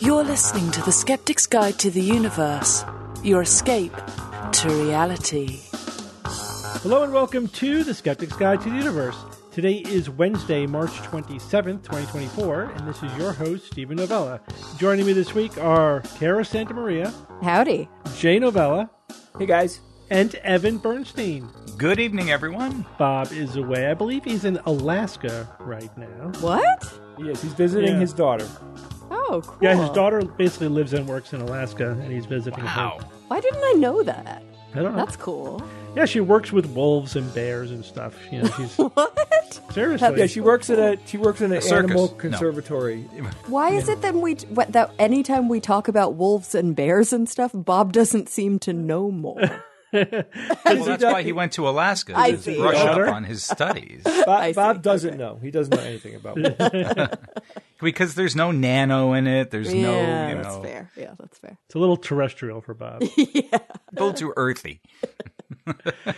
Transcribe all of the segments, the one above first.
You're listening to The Skeptic's Guide to the Universe, your escape to reality. Hello and welcome to The Skeptic's Guide to the Universe. Today is Wednesday, March 27th, 2024, and this is your host, Steven Novella. Joining me this week are Cara Santa Maria, Howdy. Jay Novella, Hey guys. and Evan Bernstein. Good evening, everyone. Bob is away. I believe he's in Alaska right now. What? Yes, he's visiting Yeah. his daughter. Oh, cool. Yeah, his daughter basically lives and works in Alaska, and he's visiting Wow. her. Why didn't I know that? I don't know. That's cool. Yeah, she works with wolves and bears and stuff. You know, she's What? seriously. Yeah, she works at a she works in an A circus. animal No. conservatory. Why is it that we what, that anytime we talk about wolves and bears and stuff, Bob doesn't seem to know more? Well, that's why he went to Alaska I to see. brush Water? up on his studies. Bob. Bob doesn't know. He doesn't know anything about it. because there's no nano in it. There's yeah, no, you that's fair. Yeah, that's fair. It's a little terrestrial for Bob. a little too earthy.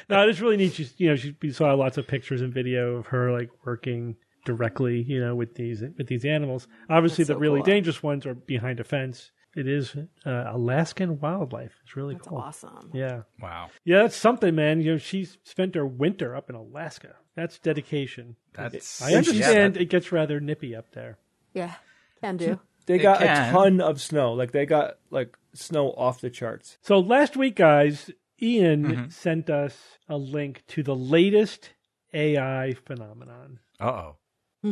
no, it's really neat. She's, you know, she, we saw lots of pictures and video of her like working directly, you know, with these with these animals. Obviously, That's the so really cool. dangerous ones are behind a fence. It is uh, Alaskan wildlife. It's really That's cool. awesome. Yeah, Wow. yeah, that's something, man. You know, she's spent her winter up in Alaska. That's dedication. That's I understand yeah, it gets rather nippy up there. Yeah, can do. They It got a ton of snow. Like they got like snow off the charts. So last week, guys, Ian Mm-hmm. sent us a link to the latest AI phenomenon. Uh oh.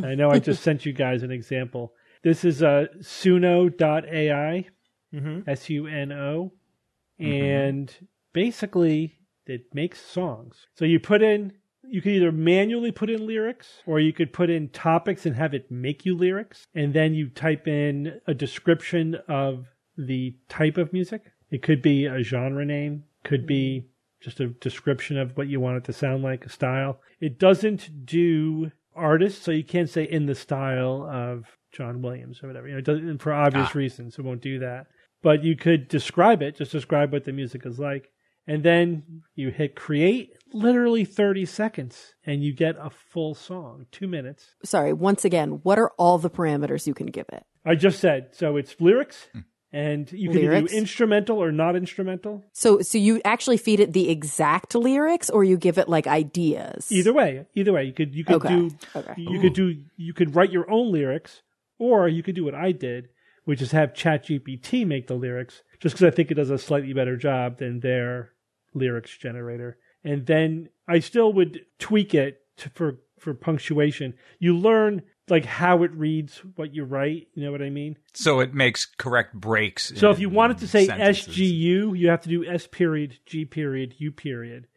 I know I just sent you guys an example. This is uh, suno.ai, Mhm. S U N O, and basically it makes songs. So you put in, you can either manually put in lyrics or you could put in topics and have it make you lyrics. And then you type in a description of the type of music. It could be a genre name, could be just a description of what you want it to sound like, a style. It doesn't do artists, so you can't say in the style of John Williams or whatever. You know, it doesn't, for obvious Ah. reasons, it won't do that. But you could describe it, just describe what the music is like. And then you hit create, literally 30 seconds, and you get a full song, two minutes. Sorry, once again, what are all the parameters you can give it? I just said, so it's lyrics, and you can Lyrics? do instrumental or not instrumental. So, so you actually feed it the exact lyrics, or you give it like ideas? Either way, either way, you could you could Okay. do Okay. you could do you could write your own lyrics, or you could do what I did, which is have ChatGPT make the lyrics, just because I think it does a slightly better job than their lyrics generator. And then I still would tweak it to, for for punctuation. You learn like how it reads what you write. You know what I mean? So it makes correct breaks. So in if you wanted to say sentences. SGU, you have to do S period, G period, U period.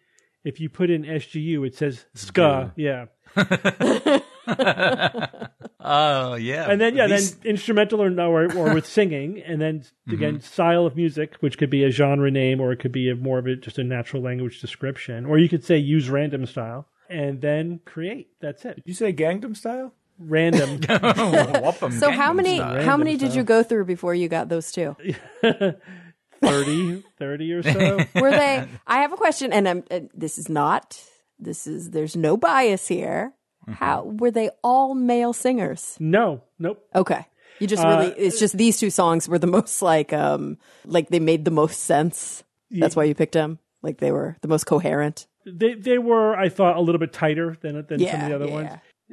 If you put in SGU, it says ska. Yeah. Oh yeah. and then yeah, These- then instrumental or or, or with singing, and then Mm-hmm. again style of music, which could be a genre name or it could be a more of a just a natural language description, or you could say use random style and then create. That's it. Did you say Gangnam Style? Random. So how many Style. how many did you go through before you got those two? 30, 30 or so. Were they? I have a question, and I'm, uh, this is not. This is there's no bias here. How were they all male singers? No, nope. Okay, you just really. Uh, it's just these two songs were the most like um like they made the most sense. That's why you picked them. Like they were the most coherent. They they were I thought a little bit tighter than than some of the other yeah. ones,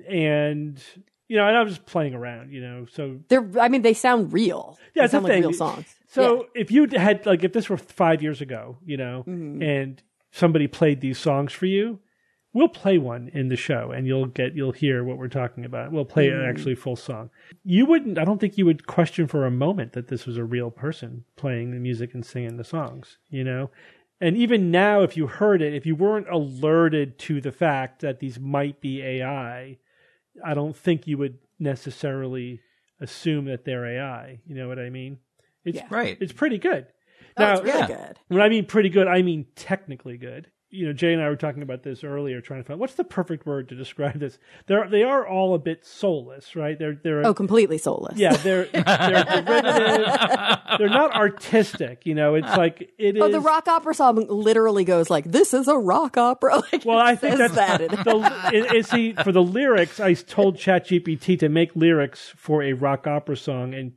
and you know, and I was just playing around, you know, so They're. I mean, they sound real. Yeah, they sound like thing. real songs. So if you had like if this were five years ago, you know, Mm-hmm. and somebody played these songs for you, we'll play one in the show, and you'll get you'll hear what we're talking about. We'll play Mm-hmm. an actually full song. You wouldn't. I don't think you would question for a moment that this was a real person playing the music and singing the songs. You know. And even now, if you heard it, if you weren't alerted to the fact that these might be AI, I don't think you would necessarily assume that they're AI. You know what I mean? It's Yeah. Right. it's pretty good. Oh, Now, it's really yeah. good. when I mean pretty good, I mean technically good. You know, Jay and I were talking about this earlier, trying to find what's the perfect word to describe this. They're they are all a bit soulless, right? They're they're Oh, completely soulless. yeah, they're they're derivative. they're not artistic. You know, it's like it is. Oh, the rock opera song literally goes like, "This is a rock opera." Like, Well, I think that's that. the it, it- see for the lyrics. I told ChatGPT to make lyrics for a rock opera song, and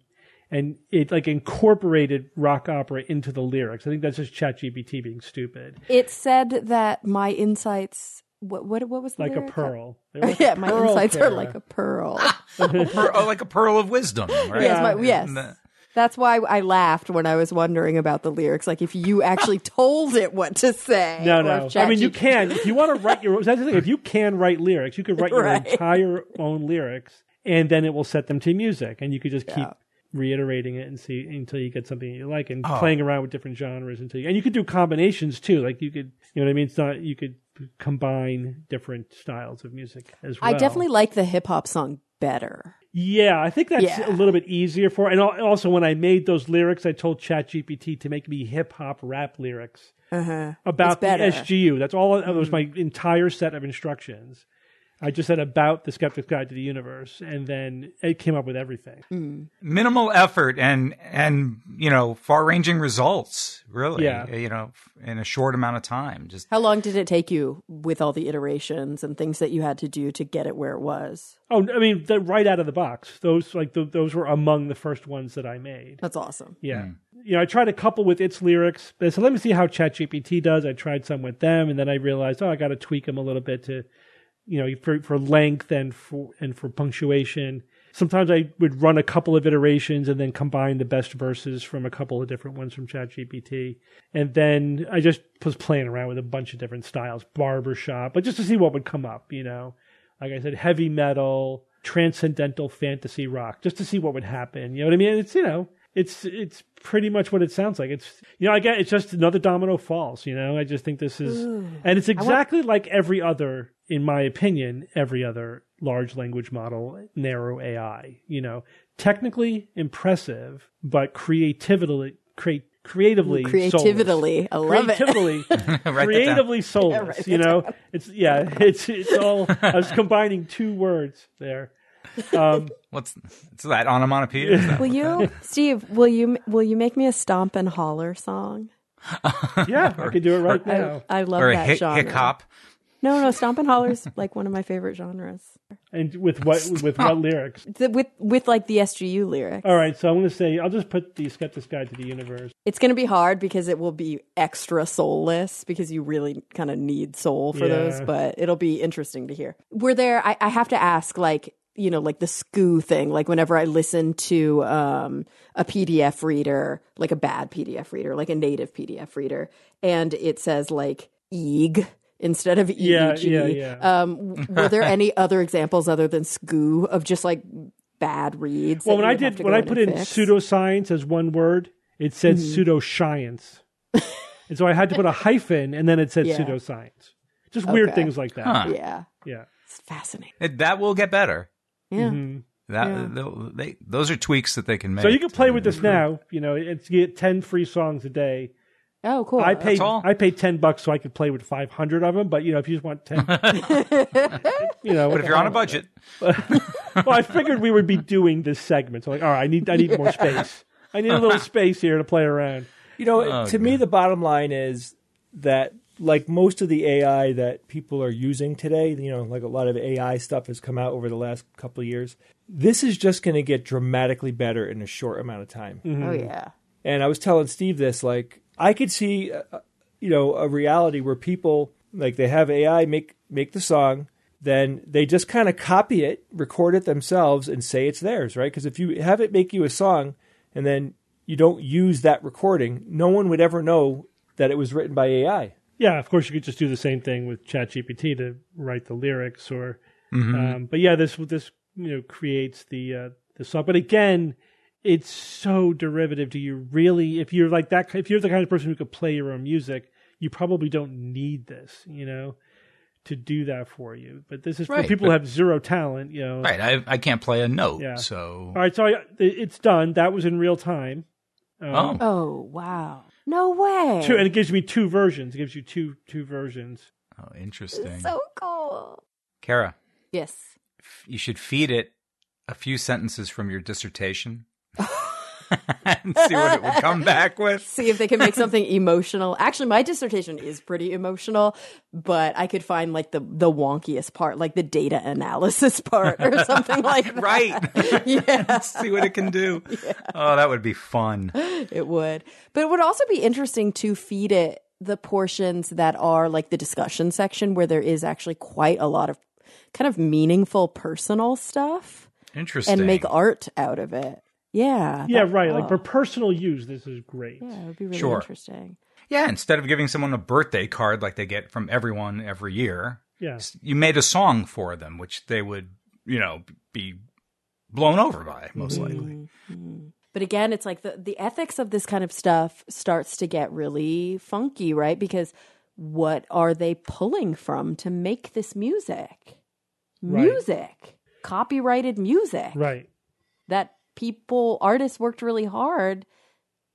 and it like incorporated rock opera into the lyrics. I think that's just ChatGPT being stupid, It said that my insights. What what, what was the like a pearl. They're like yeah, a my pearl, insights are like a pearl. Ah, per- oh, like a pearl of wisdom, right? yes, my, yes. The- That's why I laughed when I was wondering about the lyrics. Like if you actually told it what to say. No, or no. I mean, you can if you want to write your. That's the thing. If you can write lyrics, you could write your Right. entire own lyrics, and then it will set them to music, and you could just keep Yeah. Reiterating it and see until you get something that you like, and Oh. playing around with different genres until you. And you could do combinations too. Like you could, you know what I mean? It's not you could combine different styles of music as well. I definitely like the hip hop song better. Yeah, I think that's Yeah. a little bit easier for. And also, when I made those lyrics, I told ChatGPT to make me hip hop rap lyrics Uh-huh. about It's the. SGU. That's all. That was my entire set of instructions. I just said about the Skeptic's Guide to the Universe, and then it came up with everything. Mm. minimal effort and and you know far-ranging results. Really, Yeah. You know, in a short amount of time. Just How long did it take you with all the iterations and things that you had to do to get it where it was? Oh, I mean, the, right out of the box. Those like the, those were among the first ones that I made. That's awesome. Yeah. You know, I tried a couple with its lyrics. I said, let me see how ChatGPT does. I tried some with them, and then I realized, oh, I got to tweak them a little bit to, you know, for for length and for and for punctuation. Sometimes I would run a couple of iterations and then combine the best verses from a couple of different ones from ChatGPT, and then I just was playing around with a bunch of different styles, barbershop, but just to see what would come up. You know, like I said, heavy metal, transcendental fantasy rock, just to see what would happen. You know what I mean? It's you know, it's it's pretty much what it sounds like. It's you know, I get it's just another domino falls. You know, I just think this is, and it's exactly like every other, in my opinion, every other large language model, narrow AI. You know, technically impressive, but creatively, create creatively, soulless. Creatively. I love it. creatively, write that down. creatively soulless. write you that know, it's yeah, it's it's all. I was combining two words there. Um, What's it's that onomatopoeia? Is that- Will you, Steve? Will you will you make me a stomp and holler song? yeah, I could do it right now. I love or a that hic, genre. hic hop? No, no, stomp and holler's like one of my favorite genres. And with what with what lyrics? The- with with like the SGU lyrics. All right, so I'm going to say I'll just put the Skeptic's Guide to the Universe. It's going to be hard because it will be extra soulless because you really kind of need soul for Yeah. those, but it'll be interesting to hear. Were there, I, I have to ask, like, you know, like the SGU thing, like whenever I listen to um, a PDF reader, like a bad PDF reader, like a native PDF reader, and it says like EEG instead of EEG. Yeah, yeah, yeah. Um, were there any other examples other than SGU of just like bad reads? Well, when I did when I put in fix? pseudoscience as one word, it said Mm-hmm. pseudoscience, and so I had to put a hyphen, and then it said Yeah. pseudoscience. Just weird Okay. things like that. Huh. Yeah, Yeah. it's fascinating. It, that will get better. Yeah. Mhm. That Yeah. they'll- those are tweaks that they can make. So you can play with this now. You know, it's you get ten free songs a day. Oh, cool. I paid all. I paid ten bucks so I could play with five hundred of them. But you know, if you just want ten, you know, But if you're on a budget, well, I figured we would be doing this segment. So like, all right, I need I need more space. I need a little space here to play around. You know, Oh, to me, the bottom line is that, like most of the AI that people are using today, you know, like a lot of AI stuff has come out over the last couple of years. This is just going to get dramatically better in a short amount of time. Mm-hmm. Mm-hmm. Oh yeah. And I was telling Steve this, like I could see, uh, you know, a reality where people like they have AI make make the song, then they just kind of copy it, record it themselves, and say it's theirs, right? Because if you have it make you a song, and then you don't use that recording, no one would ever know that it was written by AI. Yeah, of course you could just do the same thing with ChatGPT to write the lyrics, or Mm-hmm. um, but yeah, this this you know creates the uh, the song. But again, it's so derivative. Do you really, if you're like that, if you're the kind of person who could play your own music, you probably don't need this, you know, to do that for you. But this is for Right, people who have zero talent, you know. right? I I can't play a note, Yeah. so All right, so I, it's done. That was in real time. Um, oh, Oh wow. No way. two, and it gives me two versions. It gives you two two versions. oh, interesting. so cool. Cara, Yes. you should feed it a few sentences from your dissertation. and see what it would come back with. See if they can make something emotional. Actually, my dissertation is pretty emotional, but I could find like the the wonkiest part, like the data analysis part or something like that. Right. Yeah. see what it can do. Oh, that would be fun. It would. But it would also be interesting to feed it the portions that are like the discussion section where there is actually quite a lot of kind of meaningful personal stuff Interesting. and make art out of it. Yeah. Yeah, that- right. Like oh, for personal use, this is great. yeah, it would be really Sure. interesting. Yeah, instead of giving someone a birthday card like they get from everyone every year, Yeah. you made a song for them, which they would, you know, be blown over by, most mm-hmm. likely. Mm-hmm. But again, it's like the, the ethics of this kind of stuff starts to get really funky, right? Because what are they pulling from to make this music? Right. Music, copyrighted music Right. that people, artists worked really hard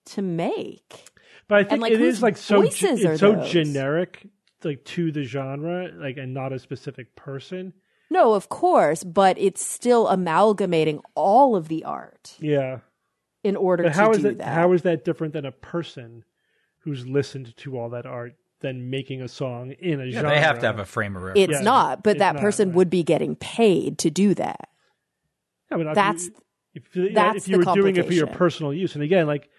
to make. But I think like, it whose is like so ge- it's so those? generic like to the genre, like and not a specific person. No, of course, but it's still amalgamating all of the art Yeah. in order But to how is do that, that. how is that different than a person who's listened to all that art than making a song in a Yeah, genre? they have to have a frame of reference. it's Yeah, not, but it's that not, person right. would be getting paid to do that. Yeah, but if That's you, if, you- that's if you the were doing it for your personal use, and again, like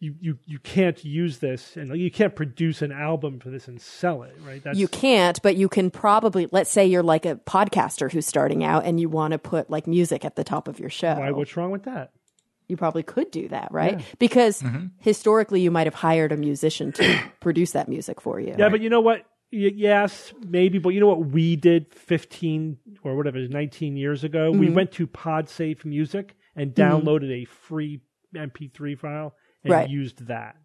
you, you, you can't use this, and like, you can't produce an album for this and sell it, right? That's you can't, but you can probably let's say you're like a podcaster who's starting out and you want to put like music at the top of your show. why? What's wrong with that? you probably could do that, right? Because Mm-hmm. historically you might have hired a musician to produce that music for you. Yeah, but you know what? Y- yes, maybe, but you know what we did 15 or whatever, 19 years ago? We Mm-hmm. went to PodSafe Music and downloaded a free MP3 file and Right. used that.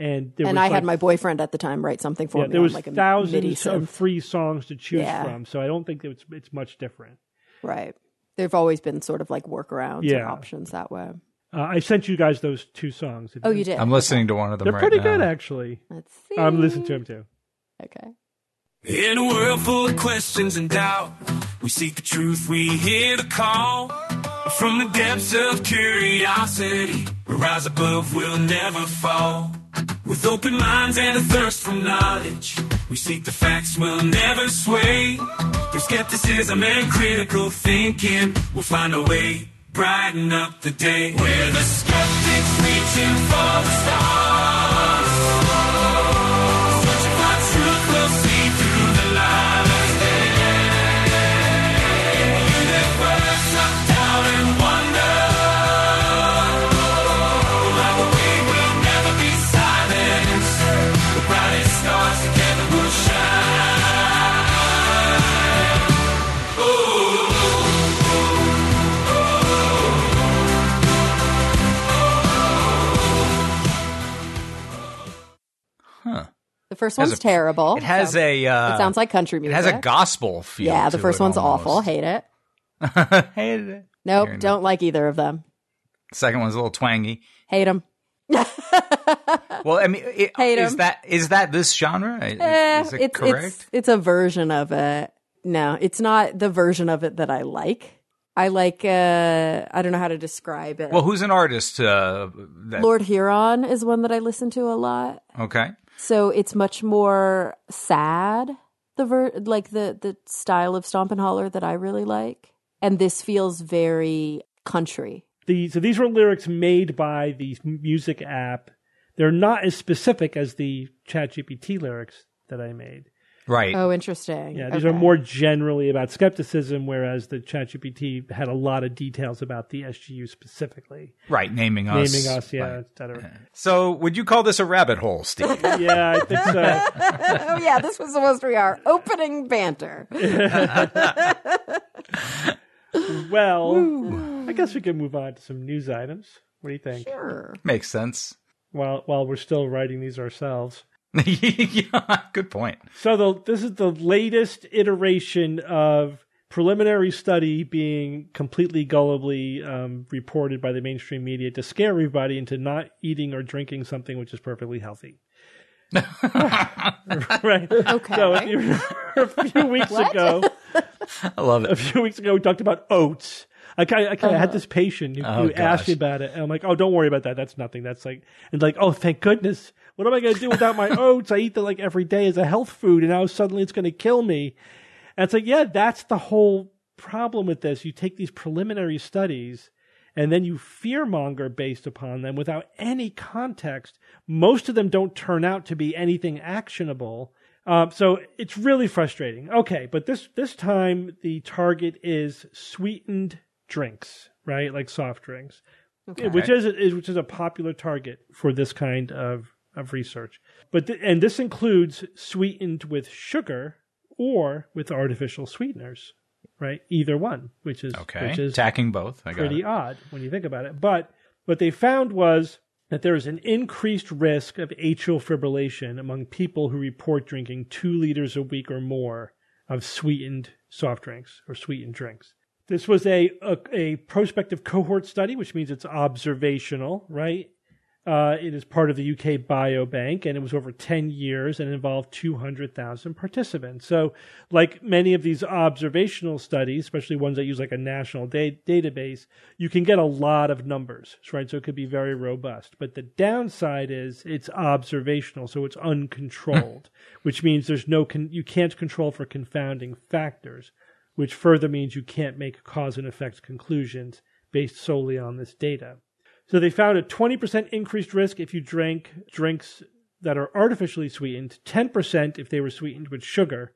And there and was I like, had my boyfriend at the time write something for yeah, me. there on, was like a MIDI thousands of free songs to choose Yeah. from, so I don't think it's it's much different. Right. There've always been sort of like workarounds Yeah. and options that way. Uh, I sent you guys those two songs. Oh, you did. I'm listening to one of them They're right pretty now. good, actually. Let's see. I'm listening to them too. Okay. In a world full of questions and doubt, we seek the truth, we hear the call. From the depths of curiosity, we rise above, we'll never fall. With open minds and a thirst for knowledge, we seek the facts, we'll never sway. Through skepticism and critical thinking, we'll find a way, brighten up the day. We're the skeptics reaching for the stars. First one's a- terrible. It has So- a. Uh, it sounds like country music. It has a gospel feel. Yeah, the first one's awful. Hate it. Hate it. Nope, Fair don't like either of them. Second one's a little twangy. Hate them. Well, I mean, it, Hate is 'em. that is that this genre? Is, Eh, is it it's correct? it's it's a version of it. No, it's not the version of it that I like. I like uh I don't know how to describe it. well, who's an artist? Uh, that, Lord Huron is one that I listen to a lot. Okay. So it's much more sad. The ver- like the the style of Stomp and Holler that I really like, and this feels very country. The, so these were lyrics made by the music app. They're not as specific as the ChatGPT lyrics that I made. Right. Oh, interesting. Yeah, these Okay. are more generally about skepticism, whereas the ChatGPT had a lot of details about the SGU specifically, right. Naming us. naming us, yeah, Right. et cetera. So, would you call this a rabbit hole, Steve? yeah, I think so. oh yeah, this was supposed to be our opening banter. Well, I guess we can move on to some news items. What do you think? Sure. Makes sense. While while we're still writing these ourselves. yeah, good point. So the this is the latest iteration of preliminary study being completely gullibly um, reported by the mainstream media to scare everybody into not eating or drinking something which is perfectly healthy. right. Okay. So if you a few weeks What? ago, I love it. a few weeks ago we talked about oats. Like I, like I had this patient who, Oh, who asked me about it, and I'm like, "Oh, don't worry about that. That's nothing. That's like," and like, "Oh, thank goodness. What am I going to do without my oats? I eat them like every day as a health food, and now suddenly it's going to kill me." And it's like, yeah, that's the whole problem with this. You take these preliminary studies, and then you fearmonger based upon them without any context. Most of them don't turn out to be anything actionable. Um, so it's really frustrating. Okay, but this this time the target is sweetened drinks, right? Like soft drinks, which is, is which is a popular target for this kind of of research. But th- and this includes sweetened with sugar or with artificial sweeteners, right? Either one, which is Okay. which is Attacking both. I got pretty odd when you think about it. But what they found was that there is an increased risk of atrial fibrillation among people who report drinking two liters a week or more of sweetened soft drinks or sweetened drinks. This was a, a, a prospective cohort study, which means it's observational, right? Uh, it is part of the UK Biobank, and it was over 10 years and involved 200,000 participants. So, like many of these observational studies, especially ones that use like a national da- database, you can get a lot of numbers, right? So it could be very robust. But the downside is it's observational, so it's uncontrolled, which means there's no con- you can't control for confounding factors, which further means you can't make cause and effect conclusions based solely on this data. So they found a 20% increased risk if you drank drinks that are artificially sweetened, 10% if they were sweetened with sugar,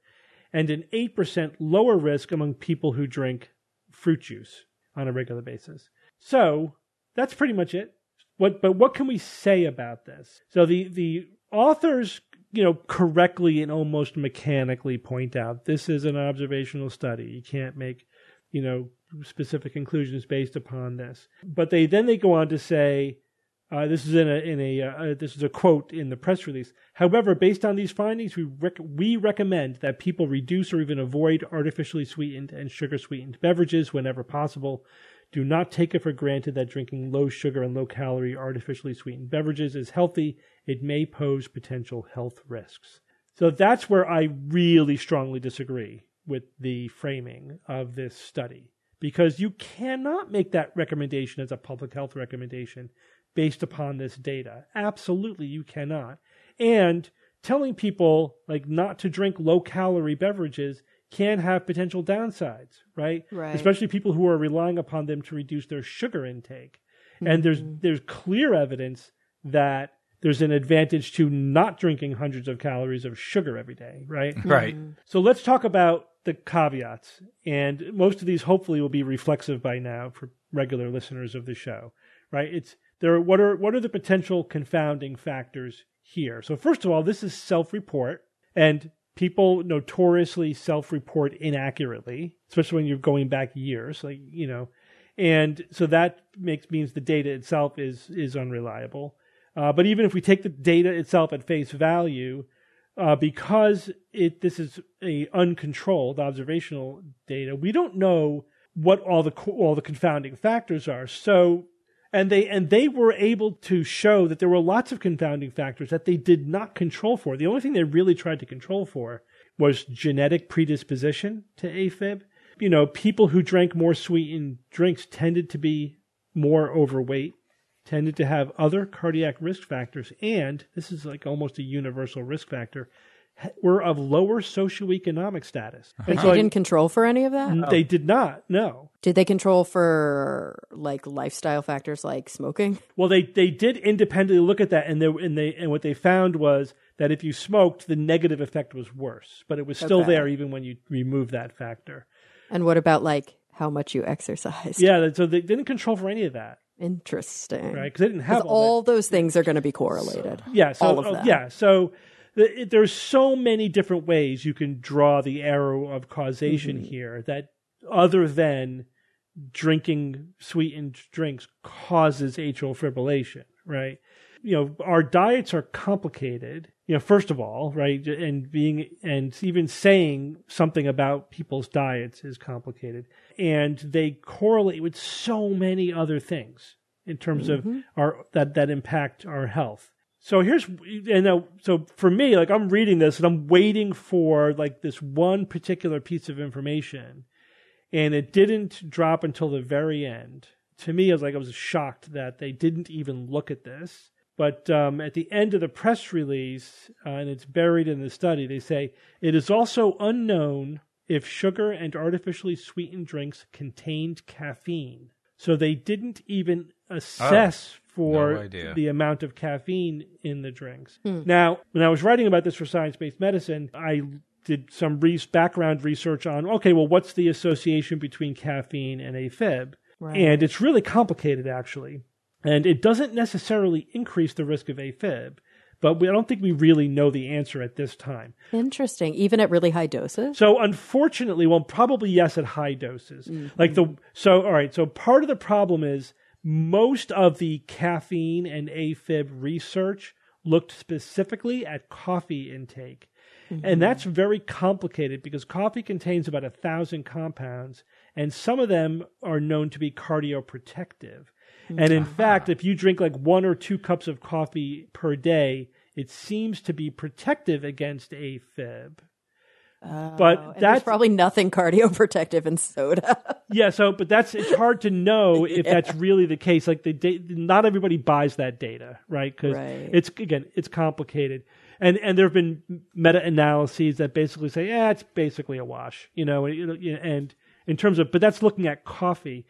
and an 8% lower risk among people who drink fruit juice on a regular basis. So that's pretty much it. What, but what can we say about this? So the, the authors, you know, correctly and almost mechanically point out this is an observational study. You can't make, you know, specific conclusions based upon this. But they then they go on to say, uh, this is in a in a uh, this is a quote in the press release. However, based on these findings, we rec- we recommend that people reduce or even avoid artificially sweetened and sugar sweetened beverages whenever possible. Do not take it for granted that drinking low sugar and low calorie artificially sweetened beverages is healthy. It may pose potential health risks. So that's where I really strongly disagree with the framing of this study because you cannot make that recommendation as a public health recommendation based upon this data. Absolutely, you cannot. And telling people like not to drink low calorie beverages can have potential downsides, right? Right. Especially people who are relying upon them to reduce their sugar intake. And there's mm-hmm. there's clear evidence that there's an advantage to not drinking hundreds of calories of sugar every day, right? Right. Mm-hmm. So let's talk about the caveats. And most of these hopefully will be reflexive by now for regular listeners of the show, right? It's there. Are, what are what are the potential confounding factors here? So first of all, this is self-report, and people notoriously self-report inaccurately, especially when you're going back years, like you know, and so that makes means the data itself is is unreliable. Uh, but even if we take the data itself at face value, uh, because it this is a uncontrolled observational data, we don't know what all the all the confounding factors are. So, and they and they were able to show that there were lots of confounding factors that they did not control for. The only thing they really tried to control for was genetic predisposition to AFib. You know, people who drank more sweetened drinks tended to be more overweight tended to have other cardiac risk factors, and this is like almost a universal risk factor, were of lower socioeconomic status. Uh-huh. And so you I- didn't control for any of that? they did not, no. Did they control for like lifestyle factors like smoking? Well, they, they did independently look at that, and they, and they and what they found was that if you smoked, the negative effect was worse, but it was still Okay. there even when you remove that factor. And what about like how much you exercise? Yeah, so they didn't control for any of that, Interesting. right? Because they didn't have all all those things are going to be correlated. Yeah, so all of uh, that. yeah, so the, it, there's so many different ways you can draw the arrow of causation Mm-hmm. here that other than drinking sweetened drinks causes atrial fibrillation, right? You know, our diets are complicated. You know, first of all, right, and being and even saying something about people's diets is complicated, and they correlate with so many other things in terms of mm-hmm. our that that impact our health. So here's and now so for me like I'm reading this and I'm waiting for like this one particular piece of information and it didn't drop until the very end. To me, I was like, I was shocked that they didn't even look at this. But um, at the end of the press release, uh, and it's buried in the study, they say it is also unknown if sugar and artificially sweetened drinks contained caffeine. So they didn't even assess for no the amount of caffeine in the drinks. Now, when I was writing about this for Science Based Medicine, I did some re- background research on okay, well, what's the association between caffeine and AFib? And it's really complicated, actually. And it doesn't necessarily increase the risk of AFib, but we, I don't think we really know the answer at this time. Interesting. Even at really high doses? So unfortunately, well, probably yes at high doses. Mm-hmm. Like the so all right. So part of the problem is most of the caffeine and AFib research looked specifically at coffee intake. Mm-hmm. And that's very complicated because coffee contains about a thousand compounds, and some of them are known to be cardioprotective. And in uh-huh. fact, if you drink like one or two cups of coffee per day, it seems to be protective against AFib. but oh, And there's that's probably nothing cardioprotective in soda. yeah. So, but that's it's hard to know if that's really the case. Like the da- not everybody buys that data, right? Because Right. it's again it's complicated, and and there have been meta analyses that basically say, yeah, it's basically a wash, you know, and, you know, and in terms of, but that's looking at coffee.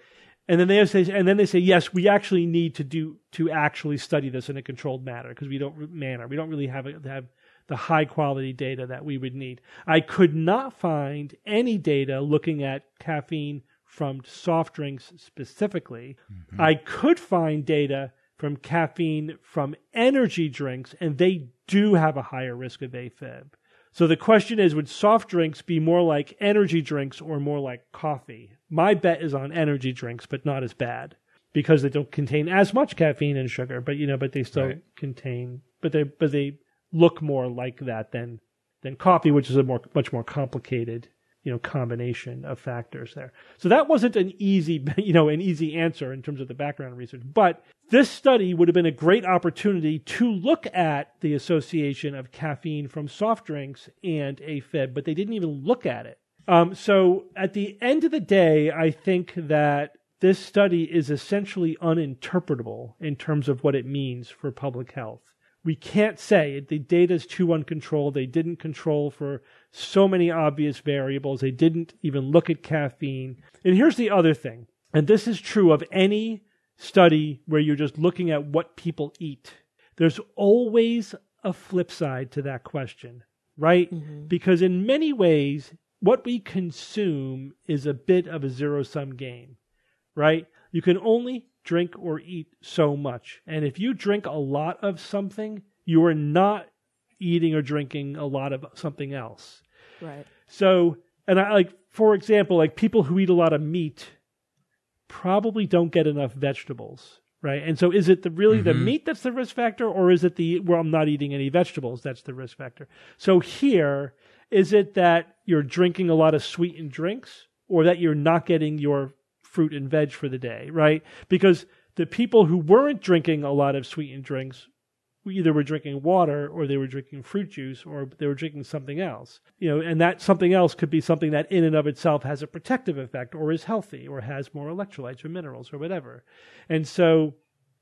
And then they say, and then they say, yes, we actually need to do to actually study this in a controlled manner because we don't manner. We don't really have a, have the high quality data that we would need. I could not find any data looking at caffeine from soft drinks specifically. Mm-hmm. I could find data from caffeine from energy drinks, and they do have a higher risk of AFib. So the question is would soft drinks be more like energy drinks or more like coffee? My bet is on energy drinks, but not as bad because they don't contain as much caffeine and sugar, but you know, but they still Right. contain but they but they look more like that than than coffee, which is a more much more complicated, you know, combination of factors there. So that wasn't an easy, you know, an easy answer in terms of the background research. But this study would have been a great opportunity to look at the association of caffeine from soft drinks and AFib, but they didn't even look at it. Um, so at the end of the day, I think that this study is essentially uninterpretable in terms of what it means for public health. We can't say the data is too uncontrolled. They didn't control for so many obvious variables. They didn't even look at caffeine. And here's the other thing, and this is true of any study where you're just looking at what people eat. There's always a flip side to that question, right? Mm-hmm. Because in many ways, what we consume is a bit of a zero sum game, right? You can only drink or eat so much. And if you drink a lot of something, you are not eating or drinking a lot of something else. right. So, and I like, for example, like people who eat a lot of meat probably don't get enough vegetables, right? And so, is it the really the mm-hmm. meat that's the risk factor, or is it the well, I'm not eating any vegetables that's the risk factor? So here, is it that you're drinking a lot of sweetened drinks, or that you're not getting your fruit and veg for the day, right? Because the people who weren't drinking a lot of sweetened drinks either were drinking water or they were drinking fruit juice or they were drinking something else. You know, and that something else could be something that in and of itself has a protective effect or is healthy or has more electrolytes or minerals or whatever. And so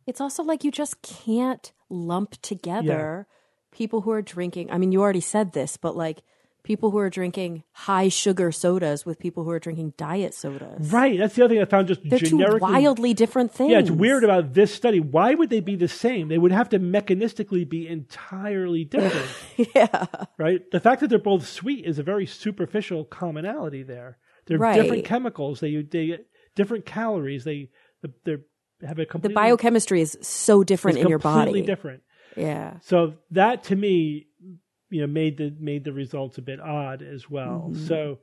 It's also like you just can't lump together people who are drinking. I mean, you already said this, but like people who are drinking high sugar sodas with people who are drinking diet sodas. right, that's the other thing I found just They're two wildly different things. Yeah, it's weird about this study. Why would they be the same? They would have to mechanistically be entirely different. yeah. right? The fact that they're both sweet is a very superficial commonality there. They're Right. different chemicals. They they different calories. They they have a completely, The biochemistry is so different in your body. completely different. Yeah. So that to me, you know, made the made the results a bit odd as well. Mm-hmm. So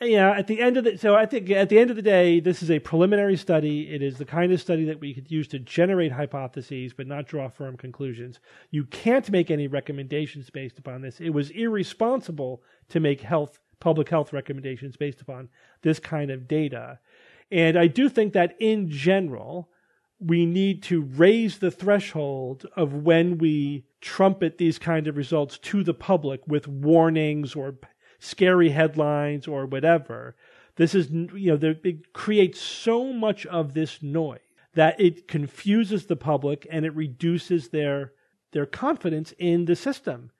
yeah, at the end of the so I think at the end of the day, this is a preliminary study. It is the kind of study that we could use to generate hypotheses, but not draw firm conclusions. You can't make any recommendations based upon this. It was irresponsible to make health public health recommendations based upon this kind of data. And I do think that in general, we need to raise the threshold of when we trumpet these kind of results to the public with warnings or scary headlines or whatever This is, you know, there- it creates so much of this noise that it confuses the public and it reduces their their confidence in the system.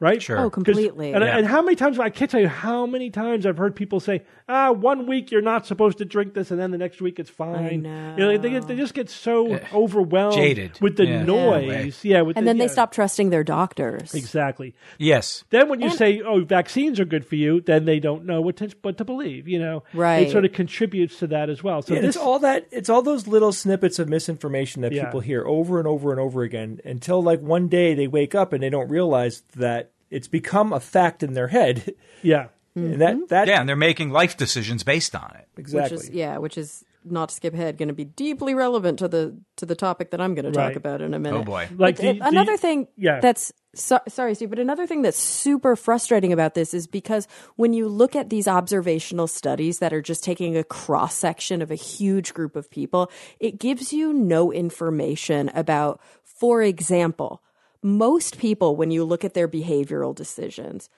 Right? Sure. Oh, 'Cause- completely. And, Yeah. and how many times I can't tell you how many times I've heard people say, "Ah, one week you're not supposed to drink this, and then the next week it's fine." know. You know, they, they just get so overwhelmed Jaded. with the Yeah. noise. Yeah, with and the, then they yeah. stop trusting their doctors. Exactly. Yes. Then when you And- say, "Oh, vaccines are good for you," then they don't know what to what to believe. You know, Right. It sort of contributes to that as well. So Yeah, this, it's all that it's all those little snippets of misinformation that Yeah. people hear over and over and over again until like one day they wake up and they don't realize that it's become a fact in their head. yeah, And that that Yeah, and they're making life decisions based on it. exactly. Which is yeah, which is not to skip ahead, going to be deeply relevant to the to the topic that I'm going to talk Right. about in a minute. Oh boy. like But, the- uh, another the- thing yeah. that's so, sorry steve but another thing that's super frustrating about this is because when you look at these observational studies that are just taking a cross section of a huge group of people it gives you no information about for example most people when you look at their behavioral decisions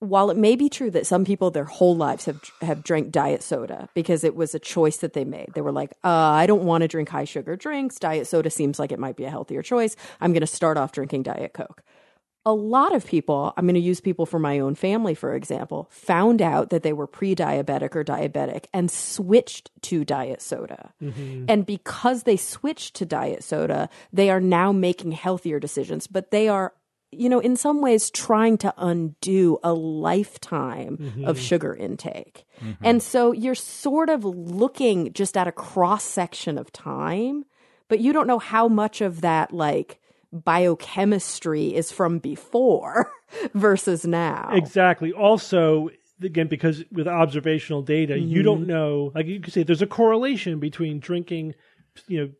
while it may be true that some people their whole lives have have drank diet soda because it was a choice that they made. They were like, uh, I don't want to drink high sugar drinks. Diet soda seems like it might be a healthier choice. I'm going to start off drinking diet coke. A lot of people, I'm going to use people from my own family for example, found out that they were pre-diabetic or diabetic and switched to diet soda. Mm-hmm. And because they switched to diet soda, they are now making healthier decisions, but they are you know, in some ways trying to undo a lifetime mm-hmm. of sugar intake. Mm-hmm. And so you're sort of looking just at a cross section of time, but you don't know how much of that, like, biochemistry is from before versus now. Exactly. Also, again, because with observational data, you Mm-hmm. don't know. Like you could say, there's a correlation between drinking, you know,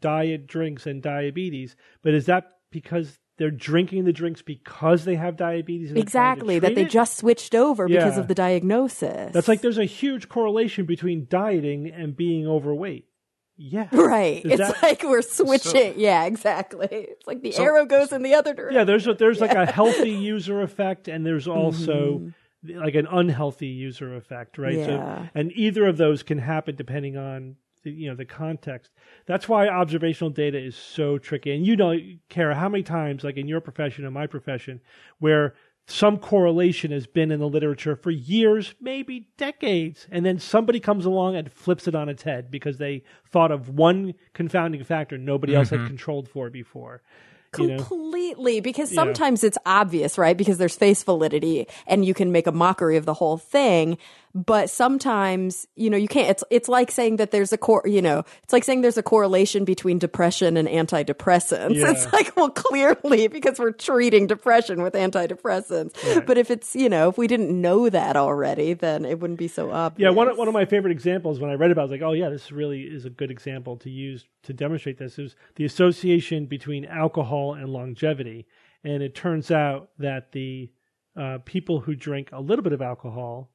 diet drinks and diabetes. But is that because they're drinking the drinks because they have diabetes? and they're trying to Exactly, that they it? just switched over because of the diagnosis. That's like there's a huge correlation between dieting and being overweight. Yeah. Right. Is It's that- like we're switching. yeah, exactly. It's like the arrow goes in the other direction. Yeah, there's a, there's like a healthy user effect, and there's also Mm-hmm. like an unhealthy user effect, right? Yeah. So, and either of those can happen depending on the, you know the context. That's why observational data is so tricky. And you know, Cara, how many times, like in your profession and my profession, where some correlation has been in the literature for years, maybe decades, and then somebody comes along and flips it on its head because they thought of one confounding factor nobody else had mm-hmm. controlled for before. You know? Completely, because sometimes it's obvious, right? Because there's face validity and you can make a mockery of the whole thing. But sometimes, you know, you can't. It's it's like saying that there's a core, you know, it's like saying there's a correlation between depression and antidepressants. Yeah. It's like, well, clearly because we're treating depression with antidepressants. But if it's, you know, if we didn't know that already, then it wouldn't be so obvious. Yeah, one of- one of my favorite examples when I read about, it, I was like, oh yeah, this really is a good example to use to demonstrate this. Is the association between alcohol and longevity, and it turns out that the uh, people who drink a little bit of alcohol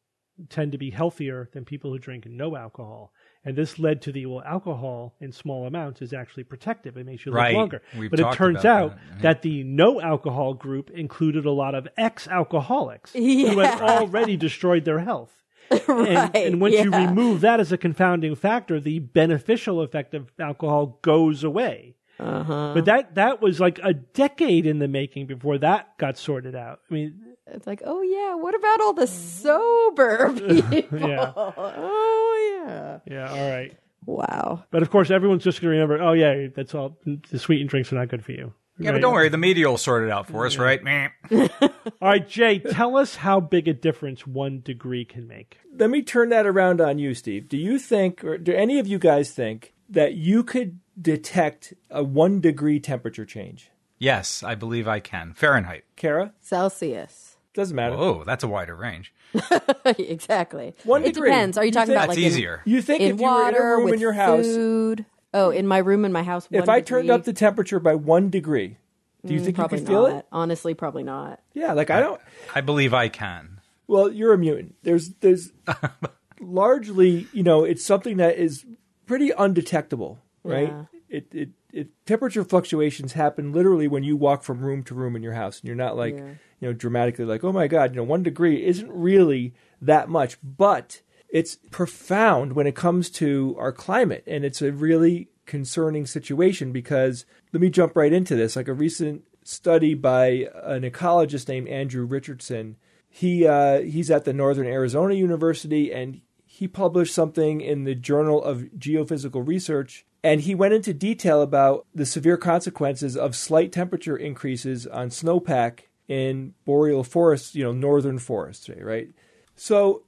tend to be healthier than people who drink no alcohol. And this led to the well, alcohol in small amounts is actually protective. It makes you live Right. longer. We've but it turns out that. Yeah. that the no alcohol group included a lot of ex alcoholics who had already destroyed their health. And, Right, and once you remove that as a confounding factor, the beneficial effect of alcohol goes away. Uh-huh. But that that was like a decade in the making before that got sorted out. I mean, It's like, oh yeah, what about all the mm-hmm. sober people? Yeah. Oh yeah. yeah, all right. Wow. But of course, everyone's just going to remember. Oh yeah, that's all. The sweetened drinks are not good for you. Yeah, but don't worry, the media will sort it out for us, right? Meh. All right, Jay, tell us how big a difference one degree can make. Let me turn that around on you, Steve. Do you think, or do any of you guys think, that you could detect a one degree temperature change? Yes, I believe I can. Fahrenheit. Cara? Celsius. Doesn't matter. Oh, that's a wider range. exactly. One it degree. depends. Are you You talking think- about That's like in- easier. You think in, if you were in a water room with in your house, food? Oh, in my room in my house. if one I turned up the temperature by one degree, do you mm, think you could feel not. it? Honestly, probably not. Yeah, like I don't. I believe I can. Well, you're a mutant. There's there's largely, you know, it's something that is pretty undetectable, right? Yeah. It, it it temperature fluctuations happen literally when you walk from room to room in your house, and you're not like Yeah. You know dramatically like, oh my god, you know, one degree isn't really that much, but it's profound when it comes to our climate. And it's a really concerning situation because let me jump right into this. Like a recent study by an ecologist named Andrew Richardson. He uh, he's at the Northern Arizona University and he published something in the Journal of Geophysical Research and he went into detail about the severe consequences of slight temperature increases on snowpack in boreal forests, you know, northern forests, eh, right? So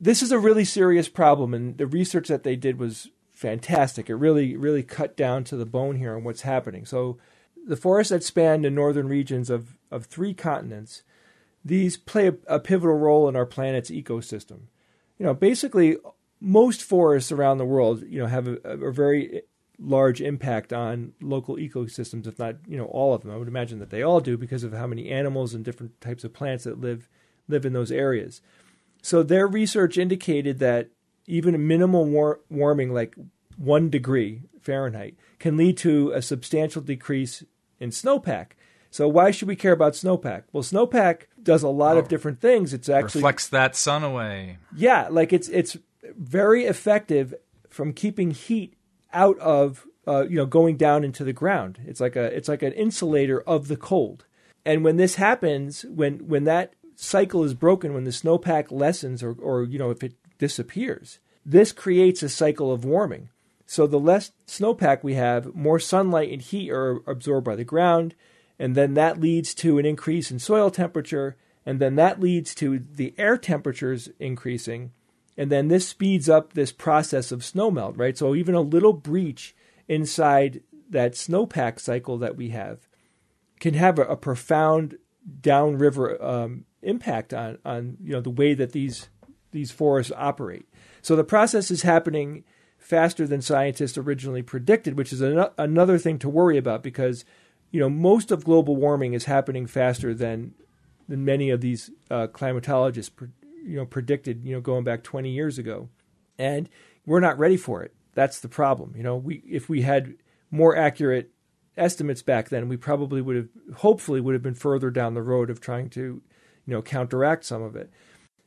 this is a really serious problem and the research that they did was fantastic. It really really cut down to the bone here on what's happening. So the forests that span the northern regions of, of three continents, these play a, a pivotal role in our planet's ecosystem. You know, basically, most forests around the world, you know, have a, a very large impact on local ecosystems, if not, you know, all of them. I would imagine that they all do because of how many animals and different types of plants that live live in those areas. So their research indicated that even a minimal war- warming, like one degree Fahrenheit, can lead to a substantial decrease in snowpack. So why should we care about snowpack? Well, snowpack does a lot oh, of different things. It's actually reflects that sun away. Yeah, like it's it's very effective from keeping heat out of uh, you know going down into the ground. It's like a it's like an insulator of the cold. And when this happens, when when that cycle is broken, when the snowpack lessens or or you know if it disappears, this creates a cycle of warming. So the less snowpack we have, more sunlight and heat are absorbed by the ground, and then that leads to an increase in soil temperature, and then that leads to the air temperatures increasing, and then this speeds up this process of snowmelt, right? So even a little breach inside that snowpack cycle that we have can have a, a profound downriver um, impact on on you know the way that these these forests operate. So the process is happening faster than scientists originally predicted, which is an- another thing to worry about because you know most of global warming is happening faster than than many of these uh, climatologists pre- you know predicted you know going back 20 years ago and we're not ready for it that's the problem you know we if we had more accurate estimates back then we probably would have hopefully would have been further down the road of trying to you know counteract some of it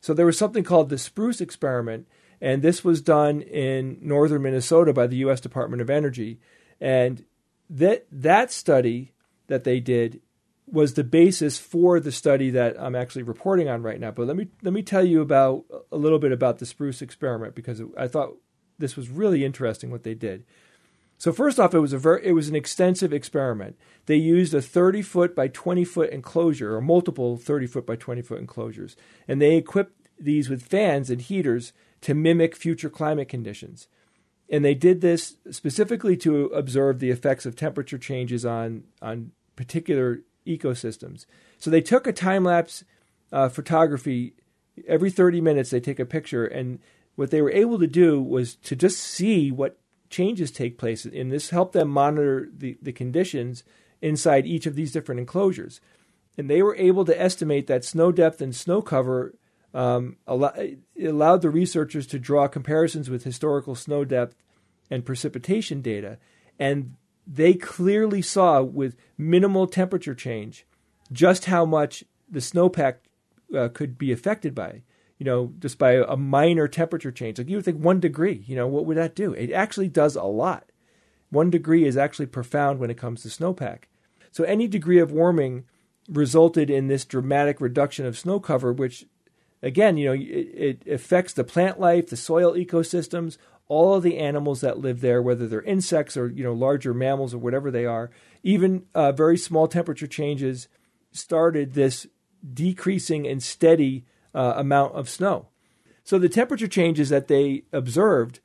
so there was something called the spruce experiment and this was done in northern Minnesota by the U.S. Department of Energy. And that, that study that they did was the basis for the study that I'm actually reporting on right now. But let me, let me tell you about a little bit about the spruce experiment because I thought this was really interesting what they did. So first off, it was a very, it was an extensive experiment. They used a 30 foot by 20 foot enclosure or multiple 30 foot by 20 foot enclosures, and they equipped these with fans and heaters to mimic future climate conditions. And they did this specifically to observe the effects of temperature changes on, on particular ecosystems. So they took a time lapse uh, photography. Every 30 minutes, they take a picture. And what they were able to do was to just see what changes take place. And this helped them monitor the, the conditions inside each of these different enclosures. And they were able to estimate that snow depth and snow cover um, allowed the researchers to draw comparisons with historical snow depth and precipitation data. And they clearly saw with minimal temperature change just how much the snowpack uh, could be affected by, you know, just by a minor temperature change. Like you would think one degree, you know, what would that do? It actually does a lot. One degree is actually profound when it comes to snowpack. So any degree of warming resulted in this dramatic reduction of snow cover, which again, you know, it, it affects the plant life, the soil ecosystems, all of the animals that live there, whether they're insects or you know larger mammals or whatever they are. Even uh, very small temperature changes started this decreasing and steady uh, amount of snow. So the temperature changes that they observed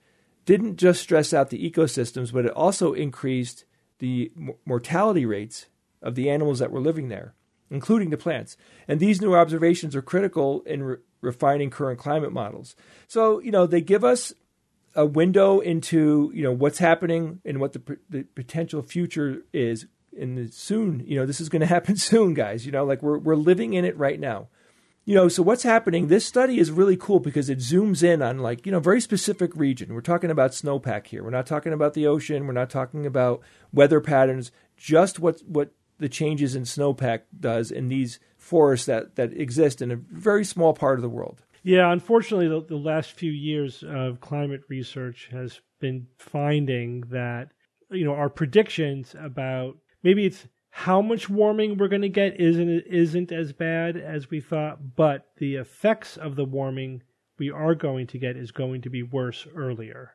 didn't just stress out the ecosystems, but it also increased the mortality rates of the animals that were living there, including the plants. And these new observations are critical in re- refining current climate models. So, you know, they give us a window into, you know, what's happening and what the, the potential future is in the soon, you know, this is going to happen soon, guys, you know, like we're, we're living in it right now. You know, so what's happening? This study is really cool because it zooms in on like, you know, very specific region. We're talking about snowpack here. We're not talking about the ocean. We're not talking about weather patterns, just what, what the changes in snowpack does in these forests that, that exist in a very small part of the world. Yeah, unfortunately, the, the last few years of climate research has been finding that you know our predictions about maybe it's how much warming we're going to get isn't isn't as bad as we thought, but the effects of the warming we are going to get is going to be worse earlier,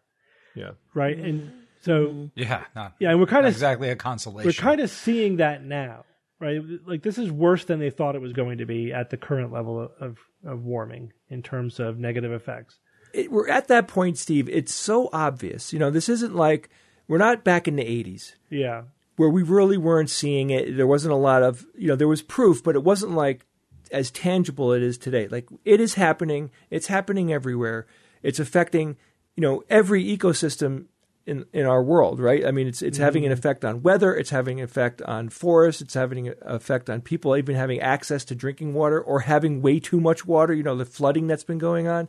Yeah. right? And so mm-hmm. Yeah, not, yeah, and we're kind of exactly a consolation. we're kind of seeing that now, right? Like this is worse than they thought it was going to be at the current level of of, of warming in terms of negative effects. it, we're at that point, Steve. It's so obvious. You know, this isn't like we're not back in the '80s Yeah, where we really weren't seeing it. There wasn't a lot of, you know, there was proof, but it wasn't like as tangible it is today. Like it is happening. It's happening everywhere. It's affecting, you know, every ecosystem in in our world, right? I mean, it's it's having an mm-hmm. effect on weather. It's having an effect on forests. It's having an effect on people even having access to drinking water or having way too much water. You know, the flooding that's been going on.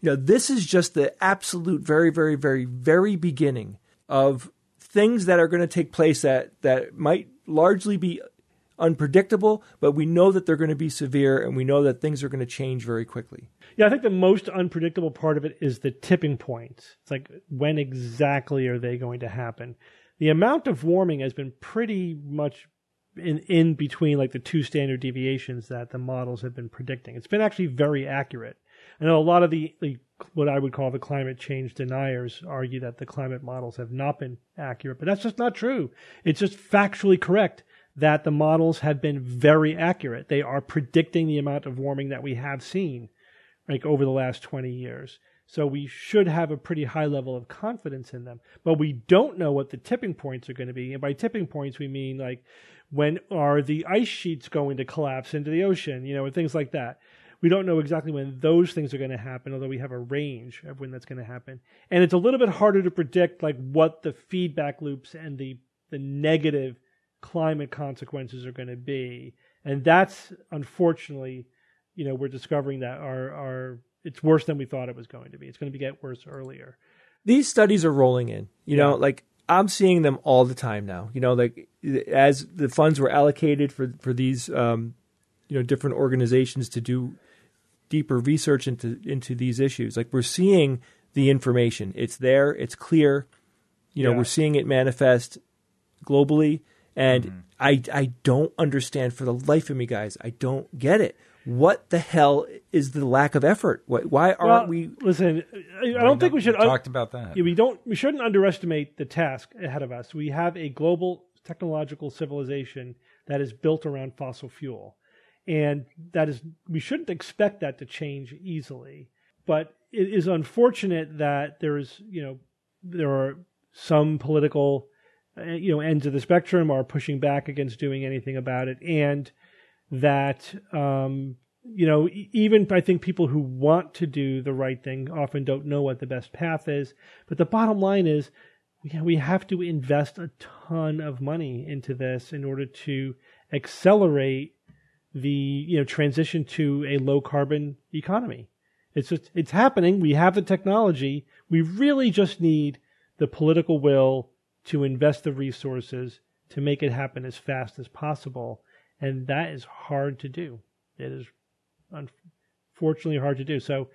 You know, this is just the absolute very, very, very, very beginning of things that are going to take place that that might largely be unpredictable, but we know that they're going to be severe and we know that things are going to change very quickly. Yeah. I think the most unpredictable part of it is the tipping points. It's like when exactly are they going to happen? The amount of warming has been pretty much in in between like the two standard deviations that the models have been predicting. It's been actually very accurate. I know a lot of the, the what I would call the climate change deniers argue that the climate models have not been accurate, but that's just not true. It's just factually correct that the models have been very accurate. They are predicting the amount of warming that we have seen like over the last 20 years. So we should have a pretty high level of confidence in them. But we don't know what the tipping points are going to be. And by tipping points we mean like when are the ice sheets going to collapse into the ocean, you know, and things like that. We don't know exactly when those things are going to happen, although we have a range of when that's going to happen. And it's a little bit harder to predict like what the feedback loops and the the negative climate consequences are going to be. And that's unfortunately, you know, we're discovering that our our it's worse than we thought it was going to be. It's going to be get worse earlier. These studies are rolling in. You know, like I'm seeing them all the time now. You know, like as the funds were allocated for for these um, you know different organizations to do deeper research into into these issues. Like we're seeing the information. It's there. It's clear. You know, Yeah. we're seeing it manifest globally, and I I don't understand for the life of me, guys. I don't get it. What the hell is the lack of effort? Why, why aren't Well, we? listen? I, I don't think we should. talked about that. We don't. We shouldn't underestimate the task ahead of us. We have a global technological civilization that is built around fossil fuel, and that is we shouldn't expect that to change easily. But it is unfortunate that there is, you know, there are some political, uh, you know, ends of the spectrum are pushing back against doing anything about it, and that um, you know even I think people who want to do the right thing often don't know what the best path is. But the bottom line is we have to invest a ton of money into this in order to accelerate the you know transition to a low carbon economy. It's just it's happening. We have the technology. We really just need the political will to invest the resources to make it happen as fast as possible, and that is hard to do. It is unfortunately hard to do. So,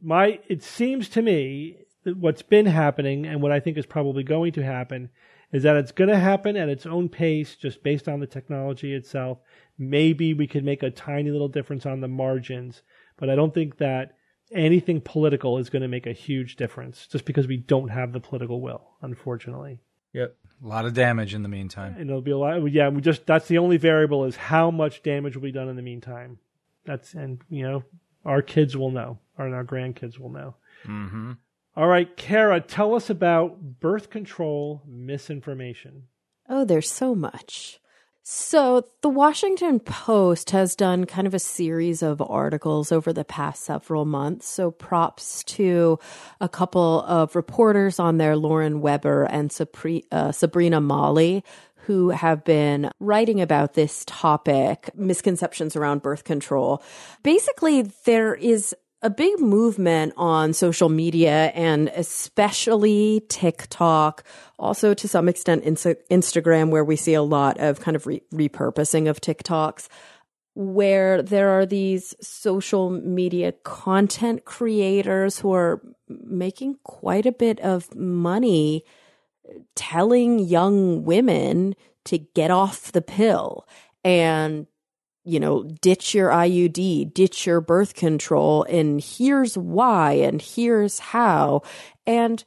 my it seems to me that what's been happening and what I think is probably going to happen is that it's going to happen at its own pace, just based on the technology itself. Maybe we could make a tiny little difference on the margins, but I don't think that anything political is going to make a huge difference just because we don't have the political will, unfortunately. Yep. A lot of damage in the meantime. And it'll be a lot. Yeah, we just that's the only variable is how much damage will be done in the meantime. That's and you know our kids will know, or our grandkids will know. Mm-hmm. All right, Cara, tell us about birth control misinformation. Oh, there's so much. So, the Washington Post has done kind of a series of articles over the past several months. So, props to a couple of reporters on there, Lauren Weber and uh, Sabrina Malhi, who have been writing about this topic misconceptions around birth control. Basically, there is a big movement on social media and especially TikTok, also to some extent Instagram, where we see a lot of kind of re- repurposing of TikToks where there are these social media content creators who are making quite a bit of money telling young women to get off the pill. And you know, ditch your IUD, ditch your birth control, and here's why, and here's how. And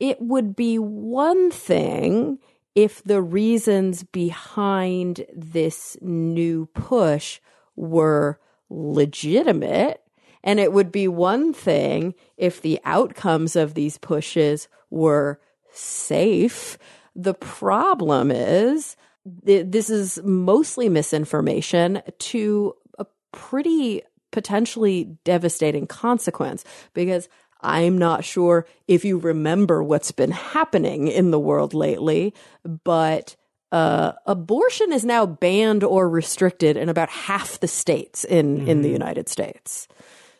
it would be one thing if the reasons behind this new push were legitimate. And it would be one thing if the outcomes of these pushes were safe. The problem is th- this is mostly misinformation to a pretty potentially devastating consequence because I'm not sure if you remember what's been happening in the world lately, but uh, abortion is now banned or restricted in about half the states in, in the United States.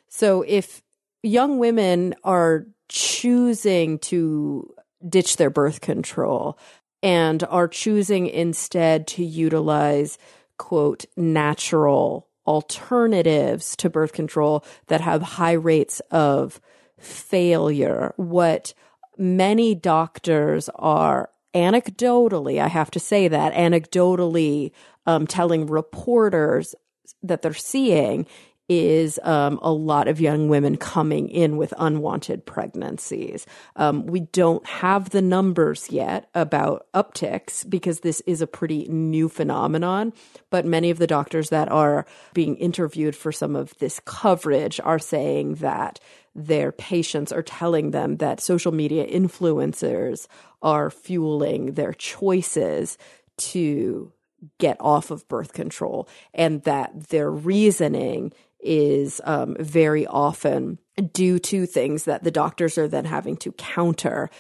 So if young women are choosing to ditch their birth control and are choosing instead to utilize, quote, natural alternatives to birth control that have high rates of failure, what many doctors are anecdotally, I have to say that, anecdotally um, telling reporters that they're seeing is um, a lot of young women coming in with unwanted pregnancies. Um, we don't have the numbers yet about upticks because this is a pretty new phenomenon. But many of the doctors that are being interviewed for some of this coverage are saying that their patients are telling them that social media influencers are fueling their choices to get off of birth control and that their reasoning is um, very often due to things that the doctors are then having to counter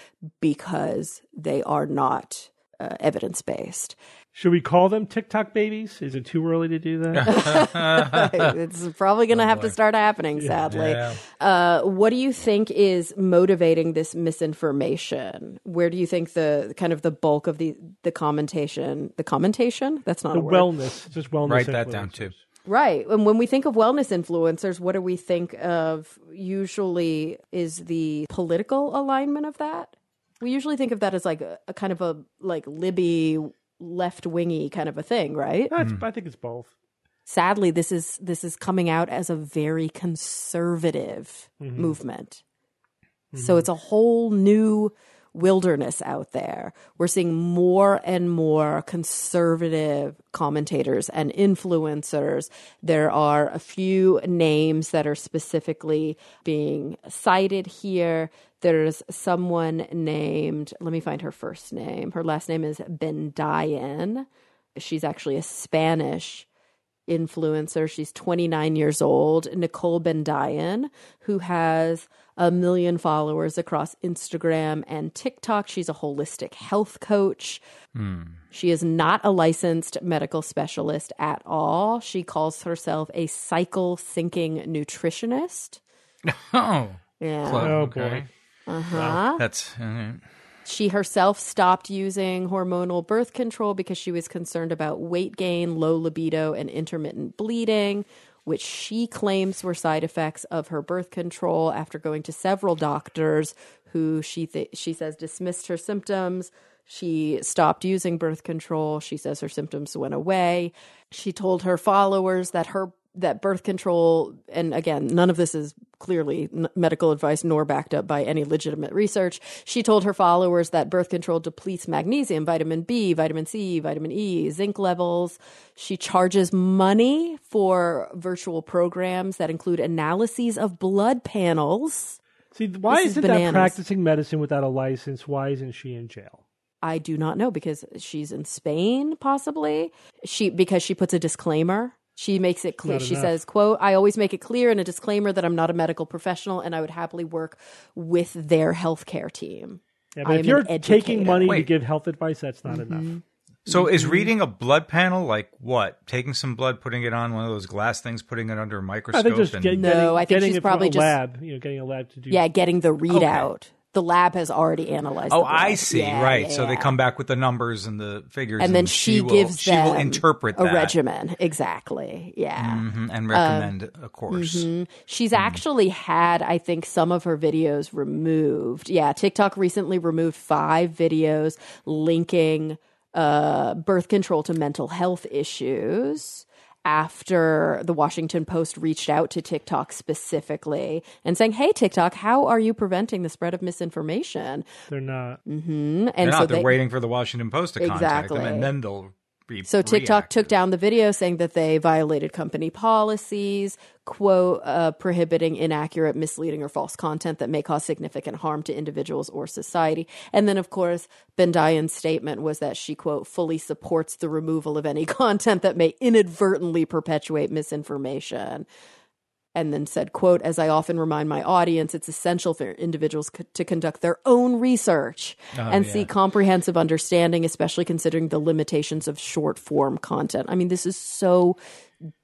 because they are not uh, evidence based. Should we call them TikTok babies? Is it too early to do that? it's probably going to have to start happening, sadly. Uh, what do you think is motivating this misinformation? Where do you think the kind of the bulk of the the commentation, the commentation? That's not the a word. wellness, just wellness. Write that down influencers. too. Right. And when we think of wellness influencers, what do we think of usually is the political alignment of that? We usually think of that as like a, a kind of a like Libby left wingy kind of a thing, right? That's- I think it's both. Sadly, this is this is coming out as a very conservative mm-hmm. movement. Mm-hmm. So it's a whole new wilderness out there. We're seeing more and more conservative commentators and influencers. There are a few names that are specifically being cited here. There's someone named, let me find her first name. Her last name is Bendayan. She's actually a Spanish influencer. She's 29 years old, Nicole Bendayan, who has a million followers across Instagram and TikTok. She's a holistic health coach. She is not a licensed medical specialist at all. She calls herself a cycle syncing nutritionist. Oh, Yeah. clever. Oh, okay. Uh-huh. That's uh, She herself stopped using hormonal birth control because she was concerned about weight gain, low libido, and intermittent bleeding, which she claims were side effects of her birth control after going to several doctors who she th- she says dismissed her symptoms. She stopped using birth control. She says her symptoms went away. She told her followers that her that birth control and again none of this is clearly n- medical advice nor backed up by any legitimate research she told her followers that birth control depletes magnesium vitamin b vitamin c vitamin e zinc levels she charges money for virtual programs that include analyses of blood panels See, why This is isn't that practicing medicine without a license? Why isn't she in jail? I do not know because she's in Spain, possibly. She because she puts a disclaimer. She makes it clear. She enough. says, "quote I always make it clear in a disclaimer that I'm not a medical professional and I would happily work with their healthcare team." Yeah, I but if you're taking educator. money to give health advice, that's not Mm-hmm. enough. so. Is reading a blood panel like what? Taking some blood, putting it on one of those glass things, putting it under a microscope. think just and, get, No, I think getting she's it from probably a just- lab. You know, getting a lab to do. Yeah, getting the readout. The lab has already analyzed. Oh. I see. Yeah, right. yeah, so they come back with the numbers and the figures, and then she, will, gives she them will interpret a that regimen. Exactly. Yeah. Mhm, and recommend a course. Mhm. She's actually had, I think, some of her videos removed. Yeah, TikTok recently removed five videos linking uh, birth control to mental health issues after the Washington Post reached out to TikTok specifically and saying, "Hey, TikTok, how are you preventing the spread of misinformation?" They're not. hmm They're And not. so they're they, waiting for the Washington Post to contact them, and then they'll So TikTok reactive. took down the video saying that they violated company policies, quote, uh, prohibiting inaccurate, misleading, or false content that may cause significant harm to individuals or society. And then, of course, Bendayan's statement was that she, quote, fully supports the removal of any content that may inadvertently perpetuate misinformation. And then said, quote, as I often remind my audience, it's essential for individuals co- to conduct their own research and yeah. seek comprehensive understanding, especially considering the limitations of short form content. I mean, this is so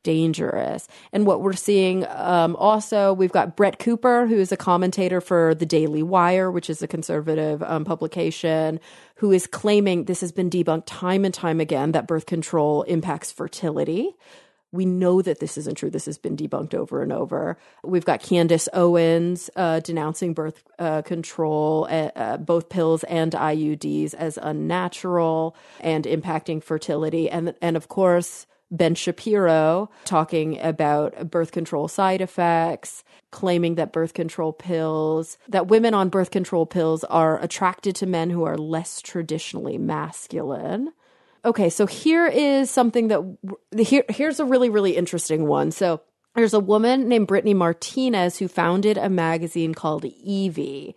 dangerous. And what we're seeing um, also, we've got Brett Cooper, who is a commentator for the Daily Wire, which is a conservative um, publication, who is claiming this has been debunked time and time again that birth control impacts fertility. We know that this isn't true. This has been debunked over and over. We've got Candace Owens uh, denouncing birth uh, control, uh, uh, both pills and IUDs, as unnatural and impacting fertility. And, and of course, Ben Shapiro talking about birth control side effects, claiming that birth control pills, that women on birth control pills are attracted to men who are less traditionally masculine okay, so here is something that here here's a really really interesting one. So there's a woman named Brittany Martinez who founded a magazine called Evie,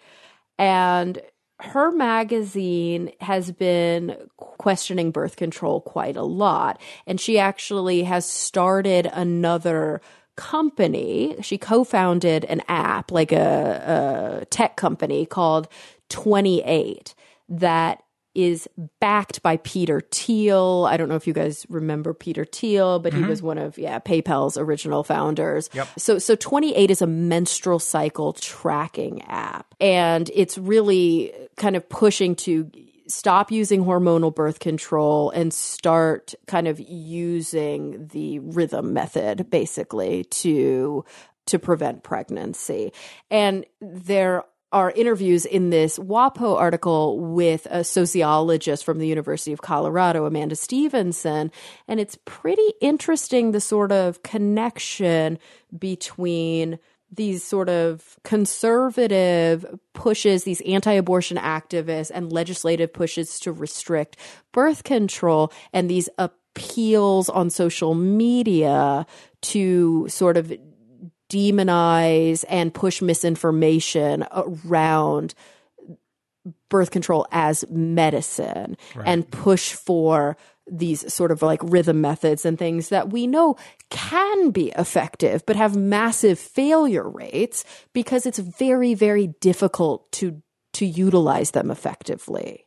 and her magazine has been questioning birth control quite a lot, and she actually has started another company. She co-founded an app, like a, a tech company called 28 that is backed by Peter Thiel. I don't know if you guys remember Peter Thiel, but he mm-hmm. was one of yeah PayPal's original founders. Yep. So so 28 is a menstrual cycle tracking app and it's really kind of pushing to stop using hormonal birth control and start kind of using the rhythm method basically to to prevent pregnancy. And there are interviews in this WAPO article with a sociologist from the University of Colorado, Amanda Stevenson. And it's pretty interesting the sort of connection between these sort of conservative pushes, these anti abortion activists, and legislative pushes to restrict birth control, and these appeals on social media to sort of demonize and push misinformation around birth control as medicine and push for these sort of like rhythm methods and things that we know can be effective but have massive failure rates because it's very very difficult to to utilize them effectively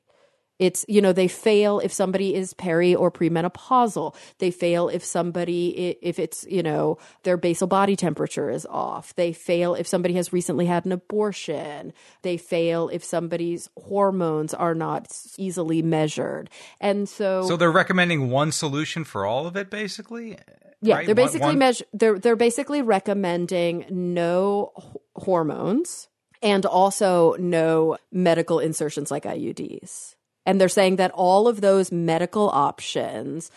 it's, you know, they fail if somebody is peri or premenopausal. They fail if somebody, if it's, you know, their basal body temperature is off. They fail if somebody has recently had an abortion. They fail if somebody's hormones are not easily measured. And so, So they're recommending one solution for all of it, basically. Uh, yeah, right? they're basically one- measure they're they're basically recommending no h- hormones and also no medical insertions like IUDs. And they're saying that all of those medical options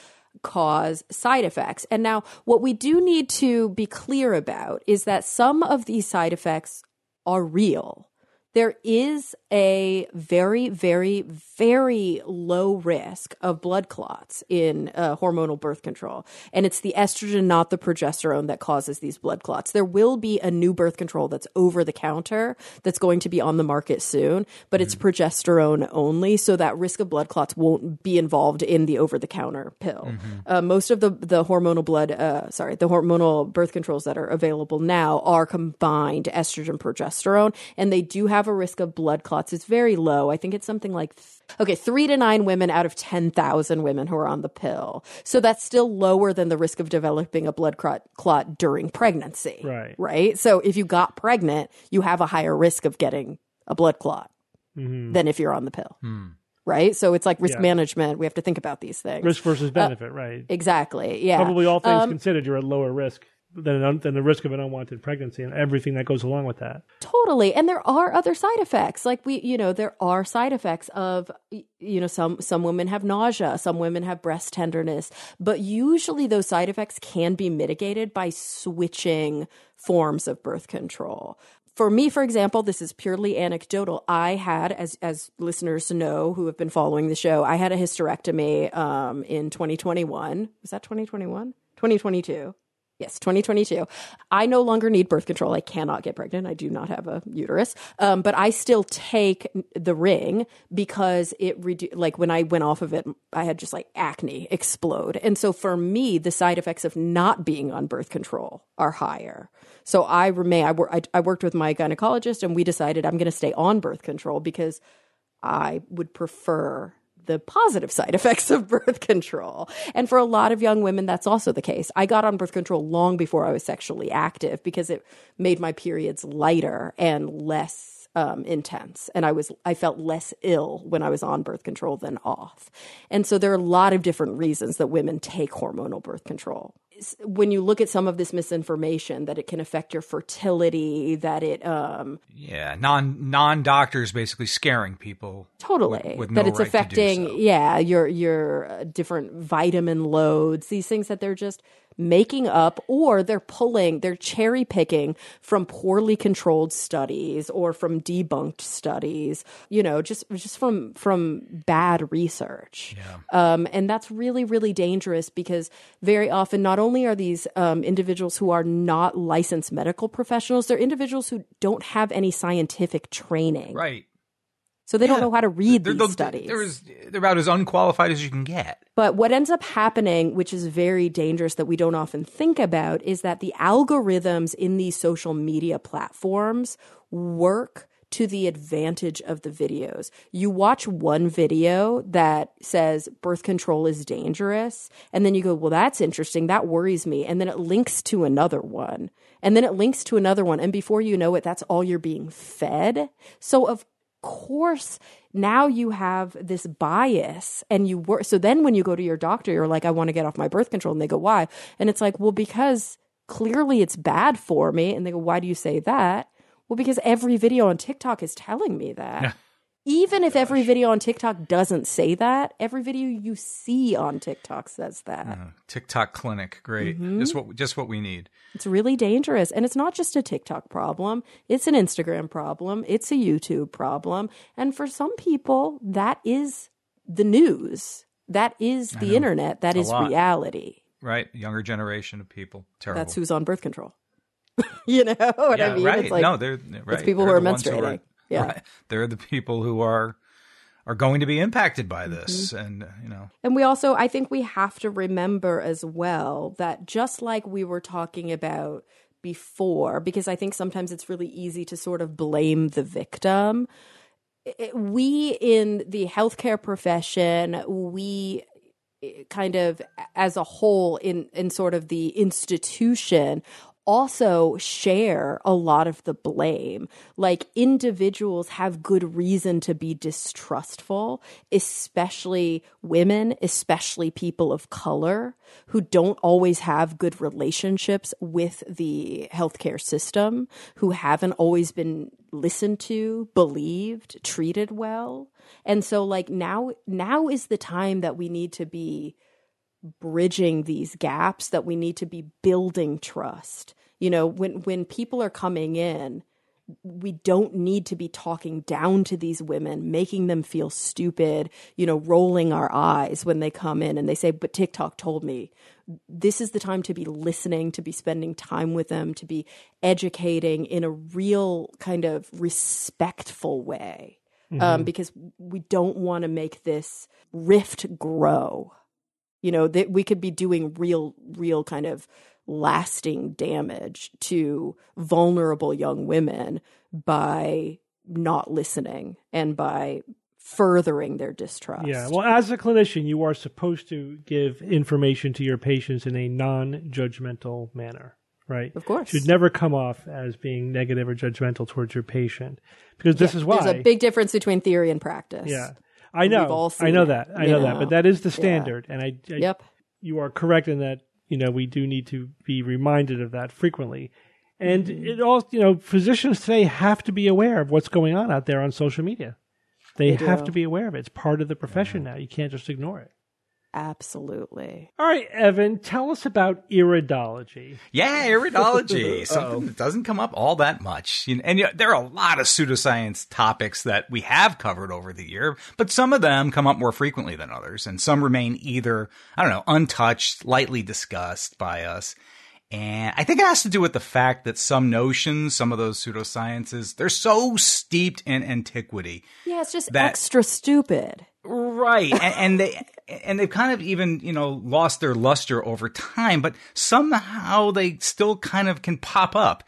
cause side effects. And now what we do need to be clear about is that some of these side effects are real. There is a very, very, very low risk of blood clots in uh, hormonal birth control. And it's the estrogen, not the progesterone, that causes these blood clots. There will be a new birth control that's over the counter that's going to be on the market soon, but it's progesterone only. So that risk of blood clots won't be involved in the over the counter pill. Uh, most of the, the hormonal blood, uh, sorry, the hormonal birth controls that are available now are combined estrogen progesterone, and they do have a risk of blood clots. is very low. I think it's something like, th- okay, three to nine women out of 10,000 women who are on the pill. So that's still lower than the risk of developing a blood clot, clot during pregnancy. Right. Right. So if you got pregnant, you have a higher risk of getting a blood clot. Mm-hmm. than if you're on the pill. Hmm. Right? So it's like risk Yeah. management. We have to think about these things. Risk versus uh, benefit, right? Exactly. Yeah. Probably all things Um, considered, you're at lower risk than, an, than the risk of an unwanted pregnancy and everything that goes along with that. Totally. And there are other side effects. Like we, you know, there are side effects of you know, some some women have nausea, some women have breast tenderness, but usually those side effects can be mitigated by switching forms of birth control. For me, for example, this is purely anecdotal. I had, as as listeners know who have been following the show, I had a hysterectomy um, in 2021. Was that 2021? 2022. Yes, 2022. I no longer need birth control. I cannot get pregnant. I do not have a uterus. Um, but I still take the ring because it redu- like when I went off of it, I had just like acne explode. And so for me, the side effects of not being on birth control are higher. So I remain, I, wor- I, I worked with my gynecologist and we decided I'm going to stay on birth control because I would prefer the positive side effects of birth control. And for a lot of young women, that's also the case. I got on birth control long before I was sexually active because it made my periods lighter and less um, intense. And I was, I felt less ill when I was on birth control than off. And so there are a lot of different reasons that women take hormonal birth control. When you look at some of this misinformation, that it can affect your fertility, that it, um, Yeah, non non doctors basically scaring people. totally with- with that it's right affecting so. yeah your your uh, different vitamin loads these things that they're just making up or they're pulling they're cherry picking from poorly controlled studies or from debunked studies you know just just from from bad research. Um, and that's really really dangerous because very often not only are these um, individuals who are not licensed medical professionals they're individuals who don't have any scientific training. Right. So they don't know how to read They're, these studies. they're, as- they're about as unqualified as you can get. But what ends up happening, which is very dangerous that we don't often think about, is that the algorithms in these social media platforms work to the advantage of the videos. You watch one video that says birth control is dangerous, and then you go, Well, that's interesting. That worries me. And then it links to another one. And then it links to another one. And before you know it, that's all you're being fed. So, of course now you have this bias and you work so then when you go to your doctor you're like i want to get off my birth control and they go why? And it's like well because clearly it's bad for me and they go why do you say that? Well because every video on tiktok is telling me that even if every video on tiktok doesn't say that every video you see on tiktok says that Uh, TikTok clinic, great. Mm-hmm. Just what just what we need. It's really dangerous. And it's not just a TikTok problem, it's an Instagram problem, it's a YouTube problem. And for some people, that is the news. That is the internet. That A is lot. reality. Right, younger generation of people. Terrible. That's who's on birth control. you know what yeah, I mean? right. It's like, no, they're right. people who They're are the ones menstruating. Yeah. right. They're the people who are are going to be impacted by this, Mm-hmm. and you know, And we also, I think we have to remember as well that just like we were talking about before, because I think sometimes it's really easy to sort of blame the victim. We in the healthcare profession, we kind of as a whole in in sort of the institution also share a lot of the blame. Like individuals have good reason to be distrustful, especially women, especially people of color who don't always have good relationships with the healthcare system, who haven't always been listened to, believed, treated well. And so like now now is the time that we need to be bridging these gaps that we need to be building trust. You know when when people are coming in we don't need to be talking down to these women making them feel stupid you know rolling our eyes when they come in and they say but TikTok told me this is the time to be listening to be spending time with them to be educating in a real kind of respectful way. Um, because we don't want to make this rift grow you know that we could be doing real real kind of lasting damage to vulnerable young women by not listening and by furthering their distrust Yeah. Well, as a clinician, you are supposed to give information to your patients in a non judgmental manner. right? Of course. should never come off as being negative or judgmental towards your patient because this is why. There's a big difference between theory and practice. yeah, I know, I know that, I know that, but that is the Yeah. standard, and I, I Yep. you are correct in that you know we do need to be reminded of that frequently. And Mm-hmm. it all you know physicians today have to be aware of what's going on out there on social media. They, They have do. to be aware of it. It's part of the profession now. You can't just ignore it Absolutely. all right evan tell us about iridology Yeah, iridology. Something that doesn't come up all that much. You know, and you know, there are a lot of pseudoscience topics that we have covered over the year, but some of them come up more frequently than others, and some remain either, I don't know, untouched, lightly discussed by us. And I think it has to do with the fact that some notions, some of those pseudosciences, they're so steeped in antiquity. Yeah, it's just That- extra stupid. Right. and, and they and they've kind of even, you know, lost their luster over time, but somehow they still kind of can pop up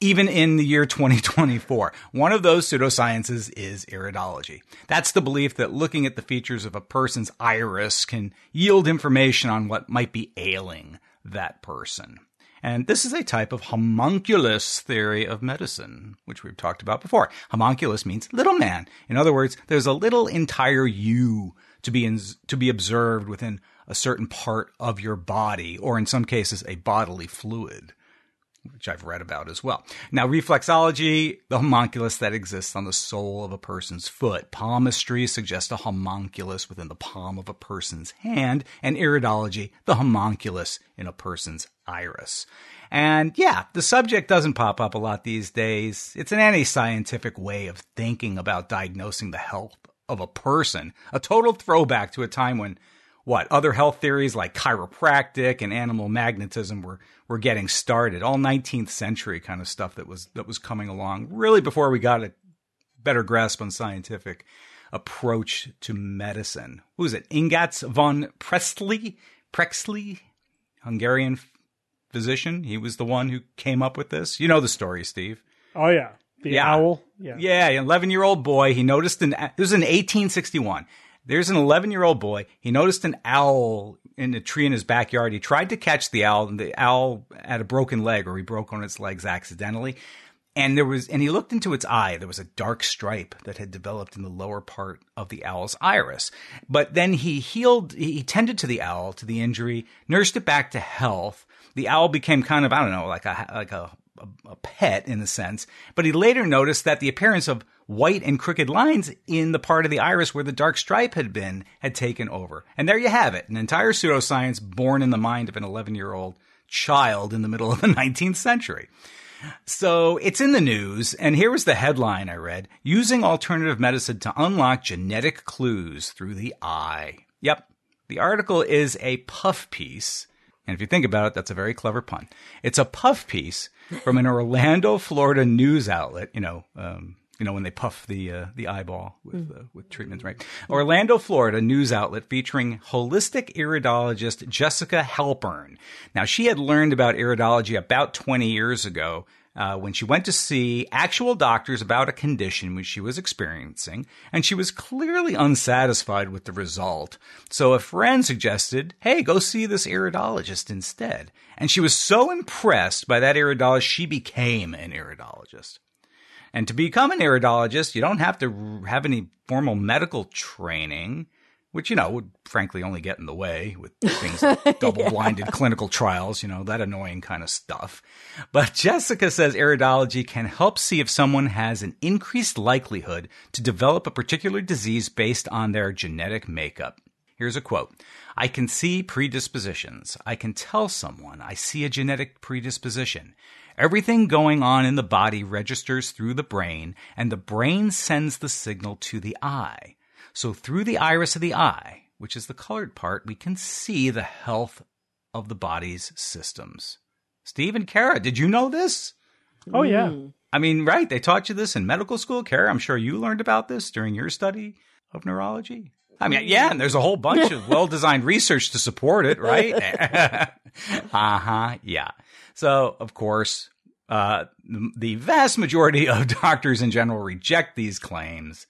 even in the year 2024. One of those pseudosciences is iridology. That's the belief that looking at the features of a person's iris can yield information on what might be ailing that person. And this is a type of homunculus theory of medicine, which we've talked about before. Homunculus means little man. In other words, there's a little entire you to be in, to be observed within a certain part of your body, or in some cases, a bodily fluid which I've read about as well. Now, reflexology, the homunculus that exists on the sole of a person's foot. Palmistry suggests a homunculus within the palm of a person's hand. And iridology, the homunculus in a person's iris. And yeah, the subject doesn't pop up a lot these days. It's an anti-scientific way of thinking about diagnosing the health of a person. A total throwback to a time when what other health theories like chiropractic and animal magnetism were were getting started. All 19th century kind of stuff that was that was coming along really before we got a better grasp on scientific approach to medicine. Who was it? Ingatz von Presley Prexley Hungarian physician? He was the one who came up with this. You know the story Steve. Oh yeah. The Yeah. owl? Yeah. Yeah, 11 year old boy. He noticed an, this was in 1861. There's an 11 year old boy. He noticed an owl in a tree in his backyard. He tried to catch the owl and the owl had a broken leg or he broke of its legs accidentally. And there was, and he looked into its eye. There was a dark stripe that had developed in the lower part of the owl's iris. But then he healed, he tended to the owl, to the injury, nursed it back to health. The owl became kind of, I don't know, like a, like a, a, a pet in a sense. But he later noticed that the appearance of white and crooked lines in the part of the iris where the dark stripe had been had taken over. And there you have it. An entire pseudoscience born in the mind of an 11 year old child in the middle of the 19th century. So it's in the news, and here was the headline I read using alternative medicine to unlock genetic clues through the eye. Yep. The article is a puff piece. And if you think about it, that's a very clever pun. It's a puff piece from an Orlando, Florida news outlet. You know, um, you know when they puff the uh, the eyeball with uh, with treatments, right? Orlando, Florida news outlet featuring holistic iridologist Jessica Halpern. Now, she had learned about iridology about 20 years ago uh, when she went to see actual doctors about a condition which she was experiencing, and she was clearly unsatisfied with the result. So a friend suggested, hey, go see this iridologist instead. And she was so impressed by that iridologist, she became an iridologist. And to become an iridologist, you don't have to have any formal medical training, which, you know, would frankly only get in the way with things like double blinded clinical trials, you know, that annoying kind of stuff. But Jessica says iridology can help see if someone has an increased likelihood to develop a particular disease based on their genetic makeup. Here's a quote. I can see predispositions. I can tell someone I see a genetic predisposition. Everything going on in the body registers through the brain, and the brain sends the signal to the eye. So through the iris of the eye, which is the colored part, we can see the health of the body's systems. Steve and Cara, did you know this? oh yeah I mean, right, they taught you this in medical school. Cara, I'm sure you learned about this during your study of neurology. I mean, yeah, and there's a whole bunch of well designed research to support it, right? uh huh, yeah. So, of course, uh, the vast majority of doctors in general reject these claims.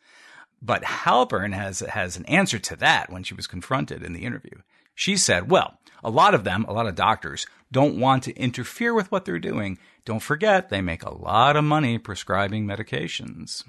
But Halpern has has an answer to that when she was confronted in the interview. She said, "Well, a lot of them, a lot of doctors, don't want to interfere with what they're doing. Don't forget, they make a lot of money prescribing medications."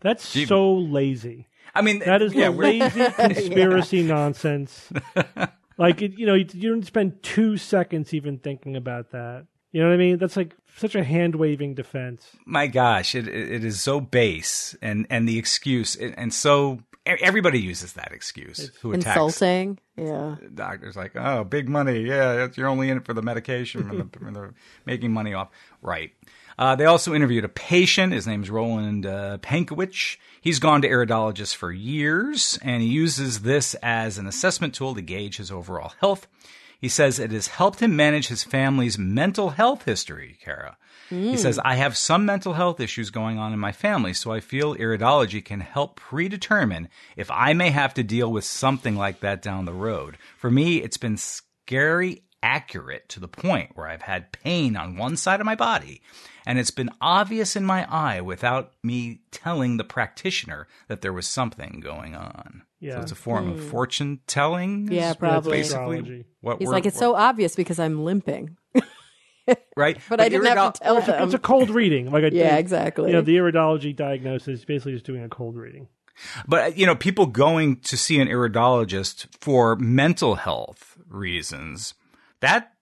That's so lazy. I mean, That is yeah, the lazy conspiracy nonsense. Like you know, you, you don't spend two seconds even thinking about that. You know what I mean? That's like such a hand waving defense. my gosh, it it it is so base and and the excuse and, and so e- everybody uses that excuse who attacks Insulting. Yeah. doctors like, oh, big money. Yeah, you're only in it for the medication and the, and the making money off. Right. Uh, they also interviewed a patient. His name's Roland uh, Pankowicz. He's gone to iridologists for years, and he uses this as an assessment tool to gauge his overall health. He says it has helped him manage his family's mental health history, Cara. He says, I have some mental health issues going on in my family, so I feel iridology can help predetermine if I may have to deal with something like that down the road. For me, it's been scary accurate to the point where I've had pain on one side of my body, and it's been obvious in my eye without me telling the practitioner that there was something going on. So it's a form of hmm. fortune telling. Yeah, probably. Basically, Astrology. what He's we're- like, it's so obvious because I'm limping. right. But, I didn't have to tell It's them. a cold reading. Like a, yeah, exactly. You know, the iridology diagnosis basically just doing a cold reading. But uh, you know, people going to see an iridologist for mental health reasons that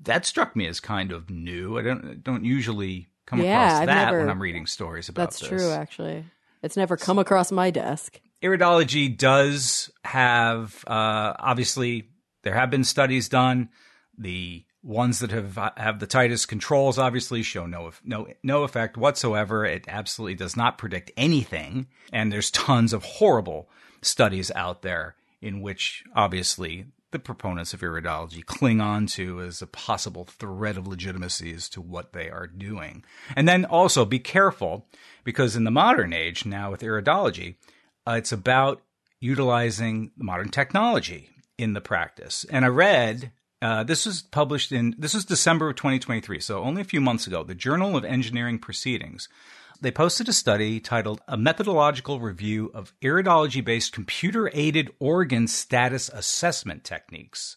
that struck me as kind of new. I don't don't usually come Yeah, across I've that never- when I'm reading stories about That's this. true, actually. It's never come across my desk. Iridology does have uh, obviously there have been studies done. The ones that have have the tightest controls obviously show no no no effect whatsoever. It absolutely does not predict anything, and there's tons of horrible studies out there in which obviously the proponents of iridology cling on to as a possible thread of legitimacy as to what they are doing. And then also be careful because in the modern age now with iridology, uh, it's about utilizing modern technology in the practice. And I read uh, this was published in this was December of 2023, so only a few months ago. The Journal of Engineering Proceedings. They posted a study titled "A Methodological Review of Iridology-Based Computer-Aided Organ Status Assessment Techniques."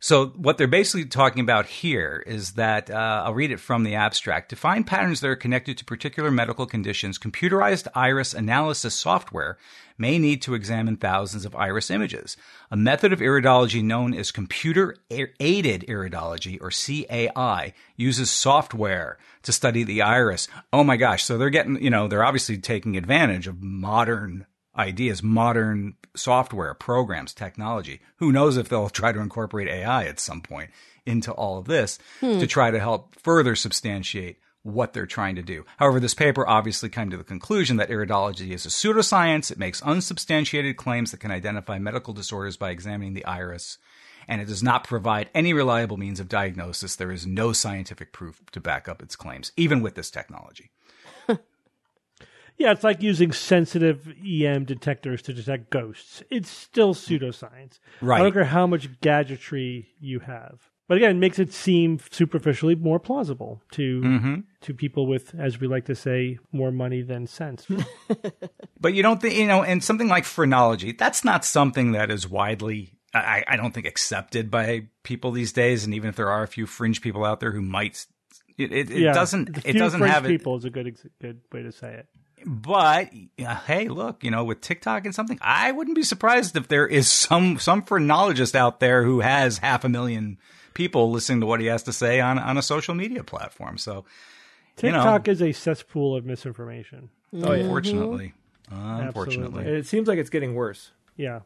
So what they're basically talking about here is that uh, I'll read it from the abstract. To find patterns that are connected to particular medical conditions, computerized iris analysis software may need to examine thousands of iris images. A method of iridology known as computer aided iridology or CAI uses software to study the iris. Oh my gosh. So they're getting, you know, they're obviously taking advantage of modern ideas, modern software, programs, technology. Who knows if they'll try to incorporate AI at some point into all of this to hmm. try to help further substantiate what they're trying to do. However, this paper obviously came to the conclusion that iridology is a pseudoscience. It makes unsubstantiated claims that can identify medical disorders by examining the iris. And it does not provide any reliable means of diagnosis. There is no scientific proof to back up its claims, even with this technology. Yeah, it's like using sensitive EM detectors to detect ghosts. It's still pseudoscience. Right. I don't care how much gadgetry you have. But again, it makes it seem superficially more plausible to Mm-hmm. to people with, as we like to say, more money than sense. But you don't think, you know, and something like phrenology, that's not something that is widely, I, I don't think, accepted by people these days. And even if there are a few fringe people out there who might, it, it, it yeah, doesn't, the it few doesn't have people is a good good way to say it. But uh, hey, look, you know, with TikTok and something, I wouldn't be surprised if there is some some phrenologist out there who has half a million people listening to what he has to say on on a social media platform. So, you know, TikTok is a cesspool of misinformation. Oh yeah. unfortunately, unfortunately, And it seems like it's getting worse. Yeah,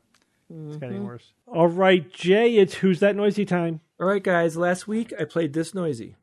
it's Mm-hmm. getting worse. All right, Jay, it's who's that noisy time? All right, guys. Last week I played this noisy.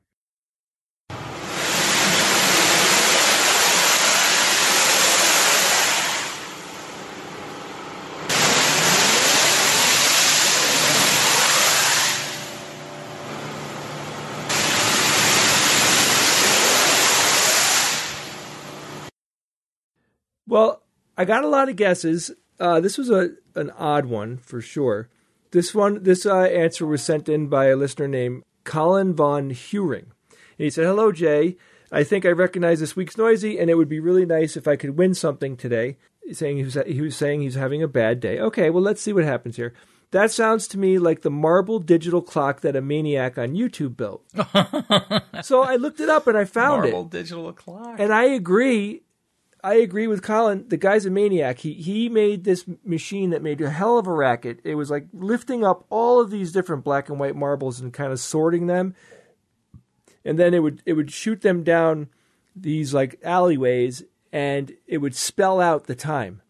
Well, I got a lot of guesses. Uh, this was a an odd one for sure. This one, this uh, answer was sent in by a listener named Colin von Huring. And he said, "Hello, Jay. I think I recognize this week's noisy, and it would be really nice if I could win something today. saying he was he was saying he's having a bad day. Okay, well let's see what happens here. That sounds to me like the marble digital clock that a maniac on YouTube built. so I looked it up and I found Marble it. digital clock. And I agree. I agree with Colin. The guy's a maniac. He he made this machine that made a hell of a racket. It was like lifting up all of these different black and white marbles and kind of sorting them, and then it would it would shoot them down these like alleyways, and it would spell out the time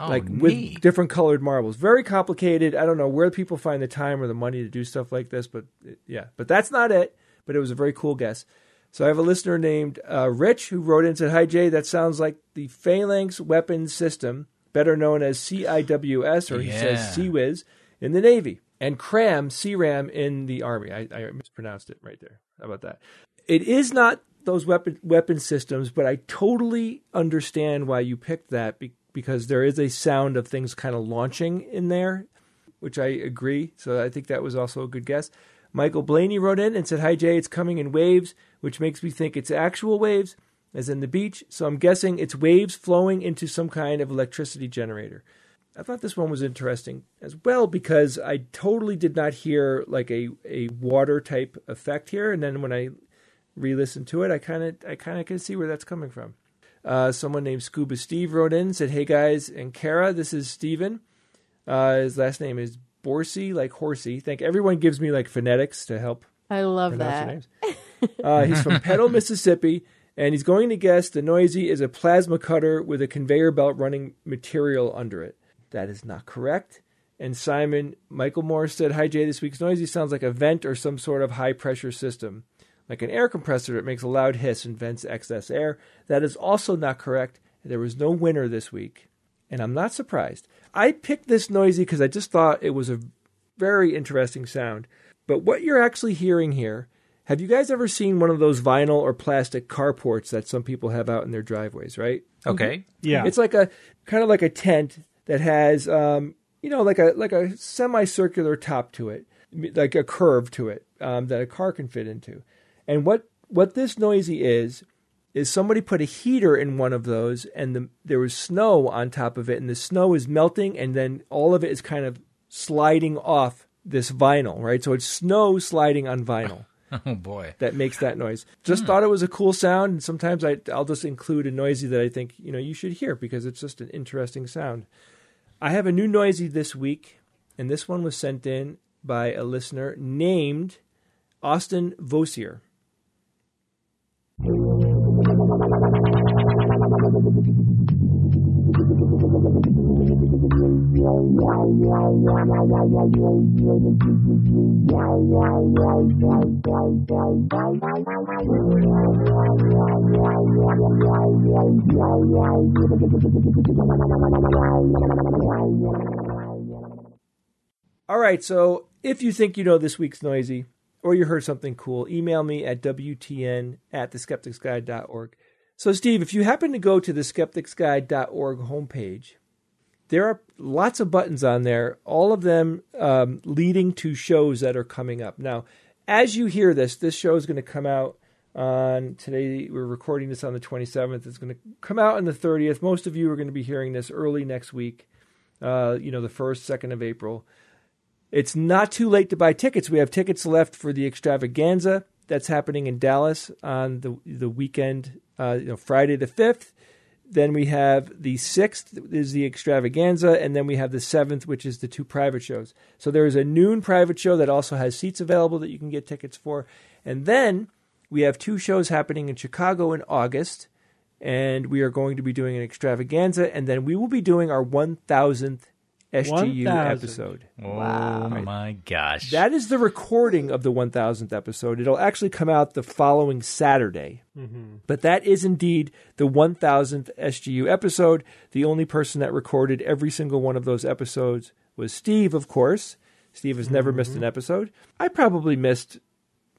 oh, like neat. with different colored marbles. Very complicated. I don't know where people find the time or the money to do stuff like this, but yeah. But that's not it. But it was a very cool guess. So I have a listener named uh, Rich who wrote in and said, "Hi Jay, that sounds like the Phalanx weapons system, better known as CIWS or he says Yeah. CWIS in the Navy, and CRAM CRAM in the Army." I, I mispronounced it right there. How about that? It is not those weapon weapon systems, but I totally understand why you picked that be, because there is a sound of things kind of launching in there, which I agree. So I think that was also a good guess. Michael Blaney wrote in and said, "Hi Jay, it's coming in waves, which makes me think it's actual waves, as in the beach. So I'm guessing it's waves flowing into some kind of electricity generator." I thought this one was interesting as well because I totally did not hear like a, a water type effect here, and then when I re-listened to it, I kind of I kind of can see where that's coming from. Uh, someone named Scuba Steve wrote in and said, "Hey guys and Kara, this is Steven. Uh, his last name is Borsey, like horsey. Thank everyone gives me like phonetics to help I love that. names. Uh, he's from Petal, Mississippi, and he's going to guess the noisy is a plasma cutter with a conveyor belt running material under it. That is not correct. And Simon Michael Moore said, "Hi Jay, this week's noisy sounds like a vent or some sort of high pressure system, like an air compressor that makes a loud hiss and vents excess air." That is also not correct. There was no winner this week, and I'm not surprised. I picked this noisy because I just thought it was a very interesting sound. But what you're actually hearing here, have you guys ever seen one of those vinyl or plastic carports that some people have out in their driveways, right? okay. Yeah. It's like a kind of like a tent that has um, you know, like a like a semicircular top to it, like a curve to it um, that a car can fit into. And what what this noisy is is somebody put a heater in one of those, and the, there was snow on top of it, and the snow is melting, and then all of it is kind of sliding off this vinyl, right? So it's snow sliding on vinyl Oh boy. that makes that noise. Just thought it was a cool sound, and sometimes I, I'll just include a noisy that I think you know you should hear because it's just an interesting sound. I have a new noisy this week, and this one was sent in by a listener named Austin Vosier. All right, so if you think you know this week's noisy or you heard something cool, email me at WTN at theskepticsguide.org. So, Steve, if you happen to go to the skepticsguide.org homepage, there are lots of buttons on there, all of them um, leading to shows that are coming up. Now, as you hear this, this show is going to come out on today. We're recording this on the 27th. It's going to come out on the 30th. Most of you are going to be hearing this early next week, uh, you know, the 1st, 2nd of April. It's not too late to buy tickets. We have tickets left for the extravaganza that's happening in Dallas on the the weekend, uh, you know, Friday the fifth. Then we have the sixth is the extravaganza, and then we have the seventh, which is the two private shows. So there is a noon private show that also has seats available that you can get tickets for, and then we have two shows happening in Chicago in August, and we are going to be doing an extravaganza, and then we will be doing our one thousandth SGU 1,000. episode. Oh my gosh. That is the recording of the 1000th episode. It'll actually come out the following Saturday. Mm-hmm. But that is indeed the 1000th SGU episode. The only person that recorded every single one of those episodes was Steve, of course. Steve has never missed mm-hmm. an episode. I probably missed,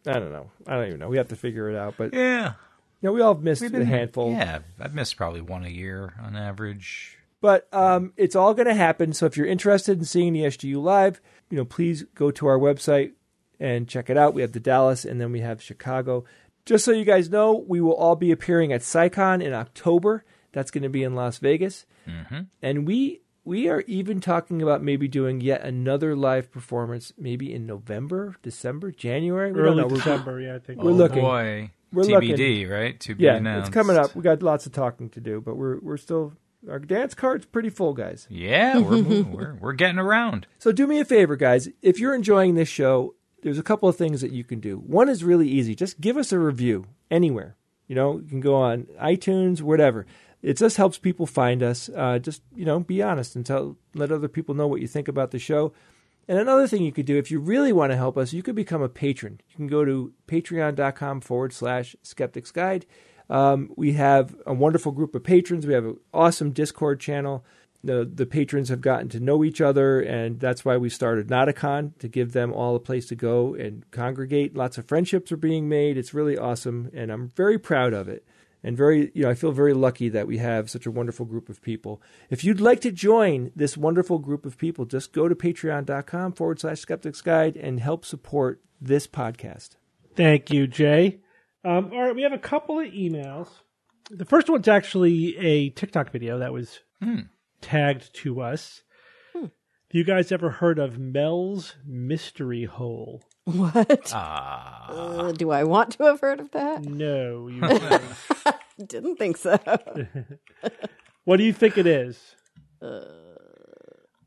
I don't know. I don't even know. We have to figure it out. But you yeah. know, we all have missed We've a been- handful. Yeah, I've missed probably one a year on average. But um, it's all going to happen. So if you're interested in seeing the SGU live, you know, please go to our website and check it out. We have the Dallas and then we have Chicago. Just so you guys know, we will all be appearing at CSICon in October. That's going to be in Las Vegas. And we we are even talking about maybe doing yet another live performance, maybe in November, December, January. we early December. We're, December, yeah, I think. We're looking. Boy, We're TBD, right? To be Yeah, announced. it's coming up. We got lots of talking to do, but we're we're still our dance card's pretty full, guys. Yeah, we're, moving. we're we're getting around. So do me a favor, guys. If you're enjoying this show, there's a couple of things that you can do. One is really easy. Just give us a review anywhere. You know, you can go on iTunes, whatever. It just helps people find us. Uh, just you know, be honest and tell let other people know what you think about the show. And another thing you could do, if you really want to help us, you could become a patron. You can go to patreon.com forward slash skeptics guide. Um, we have a wonderful group of patrons. We have an awesome Discord channel. The, the patrons have gotten to know each other, and that's why we started NotACon to give them all a place to go and congregate. Lots of friendships are being made. It's really awesome, and I'm very proud of it. And very, you know, I feel very lucky that we have such a wonderful group of people. If you'd like to join this wonderful group of people, just go to patreon.com forward slash skeptics guide and help support this podcast. Thank you, Jay. Um, all right, we have a couple of emails. The first one's actually a TikTok video that was tagged to us. Have you guys ever heard of Mel's Mystery Hole? What? Ah, Uh, do I want to have heard of that? No, you. Didn't think so. what do you think it is?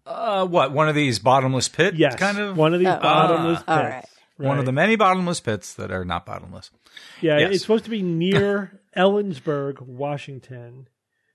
uh, what? One of these bottomless pits? Yes, kind of. one of these Oh. bottomless pits. all right. One of the many bottomless pits that are not bottomless. Yeah, Yes. it's supposed to be near Ellensburg, Washington.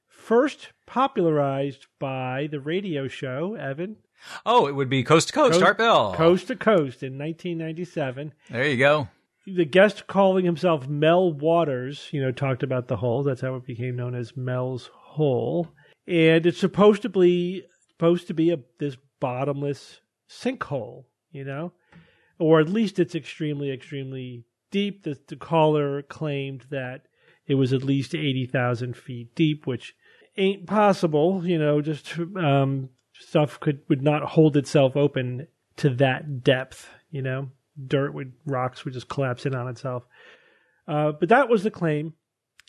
First popularized by the radio show, Evan. Oh, it would be Coast to Coast, Coast- Art Bell. Coast to Coast in 1997. There you go. The guest calling himself Mel Waters, you know, talked about the hole. That's how it became known as Mel's Hole. And it's supposed to be supposed to be a this bottomless sinkhole, you know? Or at least it's extremely, extremely deep. The, the caller claimed that it was at least 80,000 feet deep, which ain't possible, you know, just um, stuff could would not hold itself open to that depth, you know? Dirt would, rocks would just collapse in on itself. Uh, but that was the claim.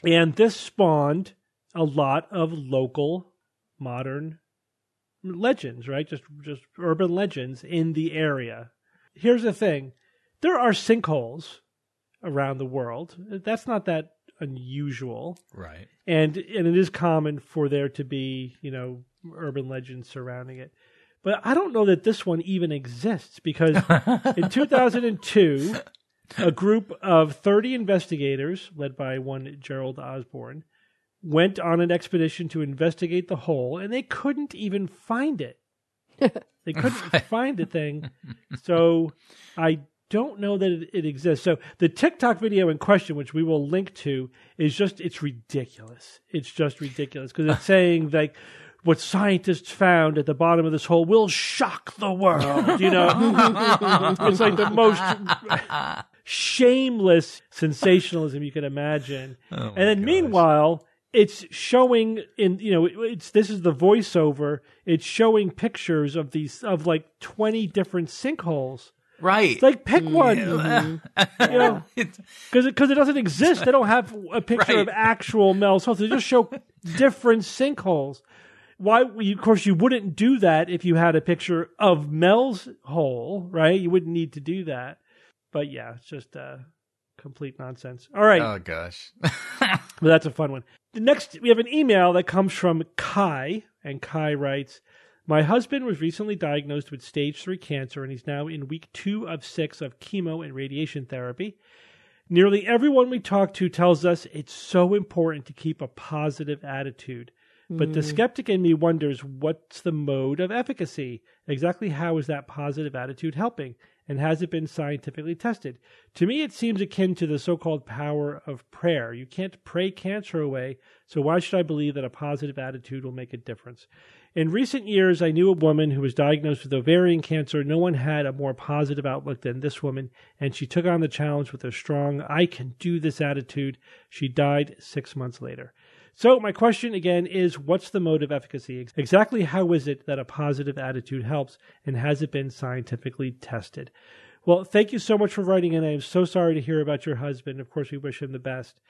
And this spawned a lot of local modern legends, right? Just just urban legends in the area. Here's the thing. There are sinkholes around the world. That's not that unusual. Right. And and it is common for there to be, you know, urban legends surrounding it. But I don't know that this one even exists because in 2002, a group of 30 investigators, led by one Gerald Osborne, went on an expedition to investigate the hole, and they couldn't even find it. they couldn't find the thing. So I don't know that it, it exists. So the TikTok video in question, which we will link to, is just, it's ridiculous. It's just ridiculous because it's saying like, what scientists found at the bottom of this hole will shock the world. You know, it's like the most shameless sensationalism you can imagine. Oh, and then meanwhile, it's showing in you know it's this is the voiceover. It's showing pictures of these of like twenty different sinkholes. Right. It's like pick one, you know, because because it, doesn't exist. They don't have a picture Right. of actual Mel's holes. They just show different sinkholes. Why? Of course, you wouldn't do that if you had a picture of Mel's hole, right? You wouldn't need to do that. But yeah, it's just uh, complete nonsense. All right, oh gosh. but that's a fun one. The next, we have an email that comes from Kai, and Kai writes, "My husband was recently diagnosed with stage three cancer, and he's now in week two of six of chemo and radiation therapy. Nearly everyone we talk to tells us it's so important to keep a positive attitude." But the hmm. skeptic in me wonders what's the mode of efficacy? Exactly how is that positive attitude helping? And has it been scientifically tested? To me, it seems akin to the so called power of prayer. You can't pray cancer away, so why should I believe that a positive attitude will make a difference? In recent years, I knew a woman who was diagnosed with ovarian cancer. No one had a more positive outlook than this woman, and she took on the challenge with a strong, I can do this attitude. She died six months later. So, my question again is what's the mode of efficacy? Exactly how is it that a positive attitude helps, and has it been scientifically tested? Well, thank you so much for writing in. I am so sorry to hear about your husband. Of course, we wish him the best.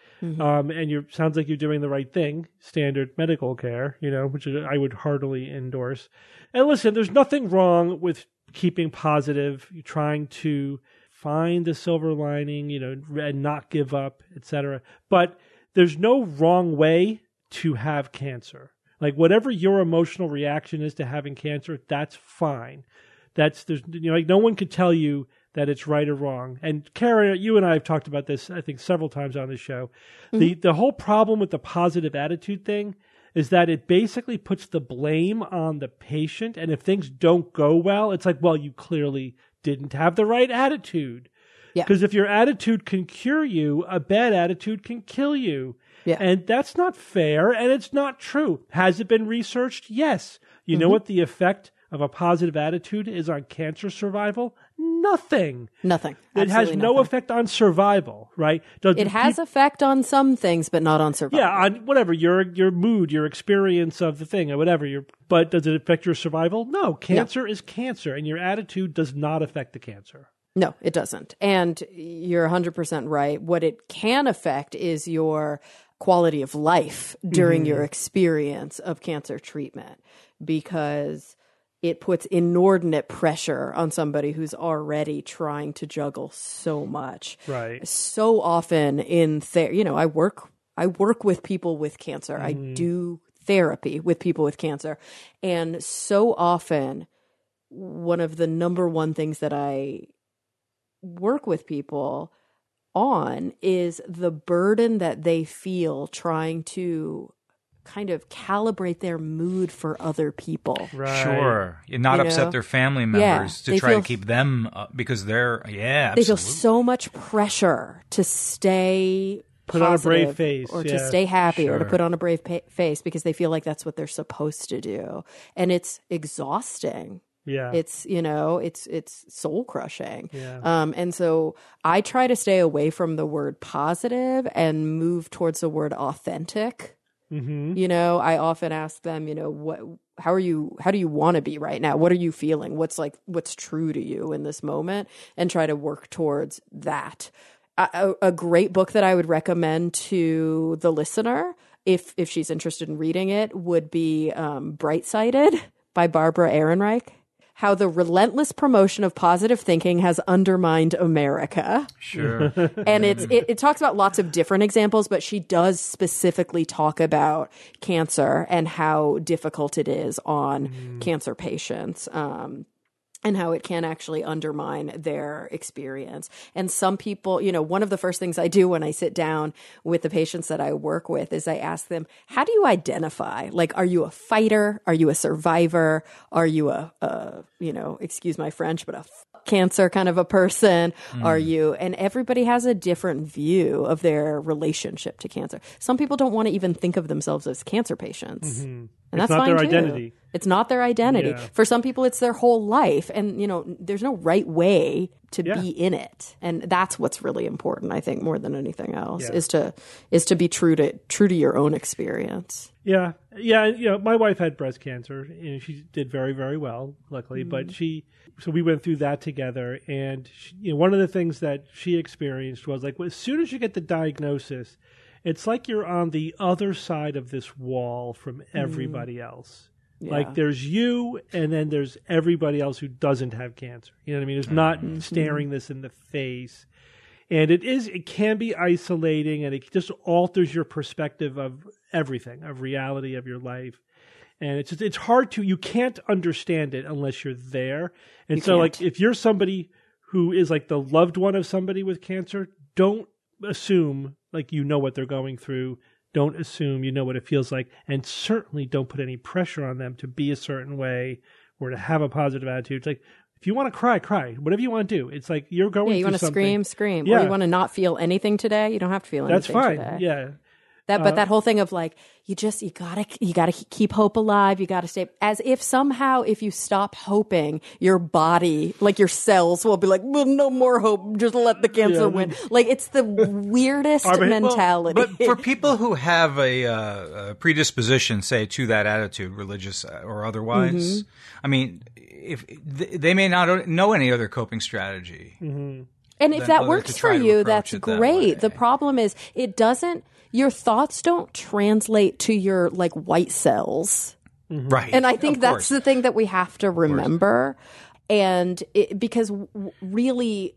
Um, and you sounds like you're doing the right thing, standard medical care, you know, which I would heartily endorse. And listen, there's nothing wrong with keeping positive, trying to find the silver lining, you know, and not give up, etc. But there's no wrong way to have cancer. Like whatever your emotional reaction is to having cancer, that's fine. That's there's you know like no one could tell you that it's right or wrong. And Cara, you and I have talked about this I think several times on this show. The mm-hmm. the whole problem with the positive attitude thing is that it basically puts the blame on the patient and if things don't go well, it's like, well, you clearly didn't have the right attitude. Yeah. Because if your attitude can cure you, a bad attitude can kill you. Yeah. And that's not fair and it's not true. Has it been researched? Yes. You Mm-hmm. know what the effect of a positive attitude is on cancer survival? Nothing. Nothing. It has no nothing. effect on survival, right? Does It has effect on some things, but not on survival. yeah, on whatever your your mood, your experience of the thing, or whatever. Your but does it affect your survival? No. Cancer is cancer, and your attitude does not affect the cancer. No, it doesn't. And you're 100% right. What it can affect is your quality of life during your mm-hmm. experience of cancer treatment because it puts inordinate pressure on somebody who's already trying to juggle so much. Right. So often in ther- you know, I work I work with people with cancer. I mm-hmm. do therapy with people with cancer. And so often one of the number one things that I work with people on is the burden that they feel trying to kind of calibrate their mood for other people. Right. Sure, and not You upset know? their family Yeah, members to they try feel- to keep them up because they're yeah. They feel so much pressure to stay Put on a brave face, or yeah. to stay happy or to put on a brave pa- face because they feel like that's what they're supposed to do. And it's exhausting. Yeah. it's you know it's it's soul crushing. Yeah. um and so i try to stay away from the word positive and move towards the word authentic. Mm-hmm. you know i often ask them you know what how are you how do you want to be right now? What are you feeling? What's like what's true to you in this moment? And try to work towards that. A, a great book that i would recommend to the listener if if she's interested in reading it would be um, bright sided by barbara ehrenreich how the relentless promotion of positive thinking has undermined america. Sure. and it's it, it talks about lots of different examples but she does specifically talk about cancer and how difficult it is on cancer patients. Um, and how it can actually undermine their experience. And some people, you know, one of the first things I do when I sit down with the patients that I work with is I ask them, how do you identify? Like, are you a fighter? Are you a survivor? Are you a, a you know, excuse my French, but a f- cancer kind of a person? Are hmm. you? And everybody has a different view of their relationship to cancer. Some people don't want to even think of themselves as cancer patients. Mm-hmm. And It's that's not fine their too. identity. It's not their identity. Yeah. For some people, it's their whole life. And, you know, there's no right way to Yeah. be in it. And that's what's really important, I think, more than anything else, Yeah. is to is to be true to true to your own experience. Yeah, yeah. You know, my wife had breast cancer, and she did very, very well, luckily. But mm. she, so we went through that together, and she, you know, one of the things that she experienced was like, as soon as you get the diagnosis, it's like you're on the other side of this wall from mm. everybody else. Like there's you, and then there's everybody else who doesn't have cancer. You know what I mean? It's not mm-hmm. Mm-hmm. staring this in the face. And it is it can be isolating and it just alters your perspective of everything of reality of your life. And it's just it's hard to you can't understand it unless you're there. And You so like can't. if you're somebody who is like the loved one of somebody with cancer don't assume like you know what they're going through don't assume you know what it feels like and certainly don't put any pressure on them to be a certain way or to have a positive attitude it's like if you want to cry cry whatever you want to do it's like you're going Yeah, you want to something. scream, scream. Or Yeah. you want to not feel anything today. You don't have to feel anything. That's fine. today. Yeah. That, but that whole thing of like, you just, you gotta, you gotta keep hope alive. You gotta stay, as if somehow if you stop hoping, your body, like your cells will be like, well, no more hope. Just let the cancer win. Like it's the weirdest Armin- well, mentality. But for people who have a, uh, a predisposition, say, to that attitude, religious uh, or otherwise, I mean, if they may not know any other coping strategy. And if that works for you, that's it that great. The problem is it doesn't your thoughts don't translate to your like white cells. Mm-hmm. Right. And I think Of that's course. the thing that we have to remember. And it, because w- really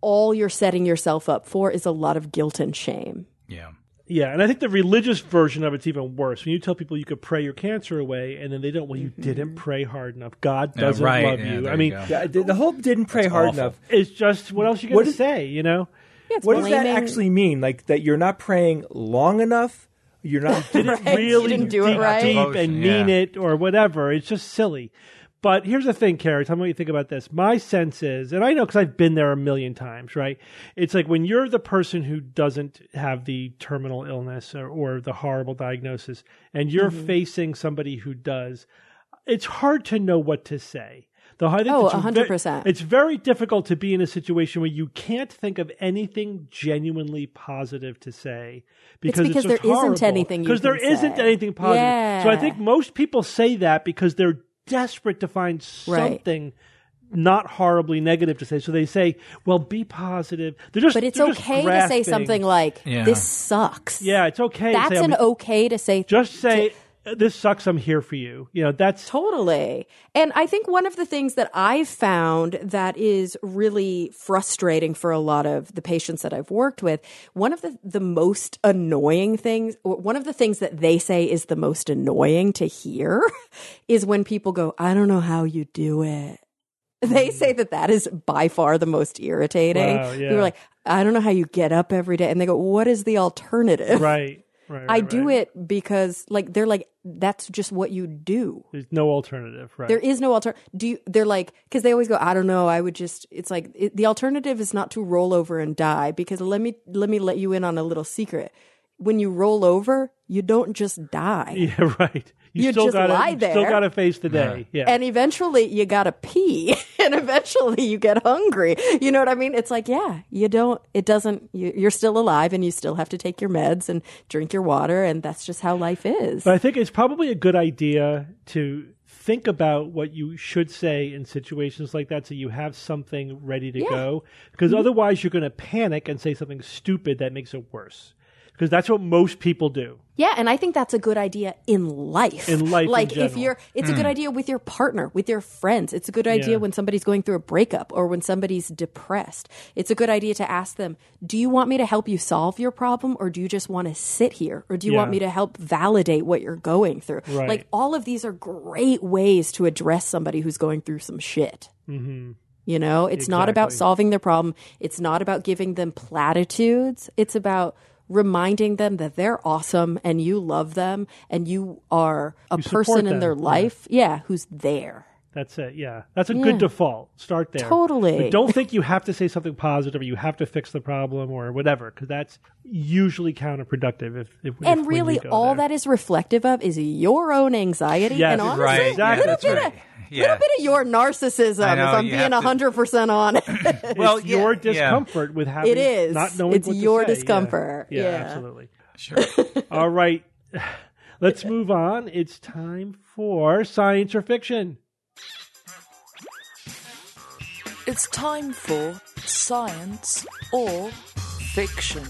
all you're setting yourself up for is a lot of guilt and shame. yeah. Yeah, and I think the religious version of it's even worse. When you tell people you could pray your cancer away, and then they don't. Well, you mm-hmm. didn't pray hard enough. God doesn't right. love Yeah, you. there I mean, go. Yeah, the the whole didn't pray hard awful. enough. it's just what else you What gonna say? You know, Yeah, it's What does that actually mean? Like that you're not praying long enough? You're not Right. You really didn't do it deep, right. deep Devotion, and mean yeah. it or whatever. It's just silly. But here's the thing, Cara. Tell me what you think about this. My sense is, and I know because I've been there a million times, right? It's like when you're the person who doesn't have the terminal illness or, or the horrible diagnosis, and you're Mm-hmm. facing somebody who does. It's hard to know what to say. The I think Oh, it's 100%. It's very difficult to be in a situation where you can't think of anything genuinely positive to say because it's because just there isn't anything because there can isn't anything positive. So I think most people say that because they're desperate to find Right. something not horribly negative to say. So they say, "Well, be positive." They're just But it's they're just okay to say something like Yeah. this sucks. Yeah, it's okay. to That's say, an I'm- okay to say Just say this sucks. I'm here for you. You know, that's Totally. And I think one of the things that I've found that is really frustrating for a lot of the patients that I've worked with, one of the, the most annoying things, one of the things that they say is the most annoying to hear is when people go, I don't know how you do it. They mm. say that that is by far the most irritating. Wow, yeah. Like, I don't know how you get up every day. And they go, What is the alternative? right. Right, I do right. it because, like, they're like, that's just what you do. There's no alternative, right? There is no alternative. Do you, they're like, because they always go, I don't know. I would just, it's like, it, the alternative is not to roll over and die because let me, let me let you in on a little secret. When you roll over, you don't just die. yeah, right. You, You still just gotta, lie you Still got to face the day. Yeah. And eventually you gotta pee and eventually you get hungry. You know what I mean? It's like, yeah, you don't, it doesn't, you, you're still alive and you still have to take your meds and drink your water. And that's just how life is. But I think it's probably a good idea to think about what you should say in situations like that so you have something ready to Yeah. Mm-hmm. go. Because otherwise, you're going to panic and say something stupid that makes it worse. Because that's what most people do. Yeah, and I think that's a good idea in life. In life in like if you're, it's a good idea with your partner, with your friends. It's a good idea Yeah. when somebody's going through a breakup or when somebody's depressed. It's a good idea to ask them, "Do you want me to help you solve your problem, or do you just want to sit here, or do you want me to help validate what you're going through?" Right. Like all of these are great ways to address somebody who's going through some shit. Mm-hmm. You know, it's not about solving their problem. It's not about giving them platitudes. It's about reminding them that they're awesome and you love them and you are a You person in their life, yeah, who's there. That's it. Yeah. That's a Yeah. good default. Start there. Totally. But don't think you have to say something positive or you have to fix the problem or whatever, because that's usually counterproductive. If, if if- And when really, all there. that is reflective of is your own anxiety Yes, and honestly, Right. Exactly. Yeah, that's little bit right. of, Yeah. little bit of your narcissism. Know, if I'm you being have to- hundred percent honest, well, it's yeah, your yeah. discomfort with having It is. not knowing It's what to your say. Yeah. discomfort. Yeah, Yeah. absolutely. Sure. All right. Let's move on. It's time for science or fiction. It's time for science or fiction.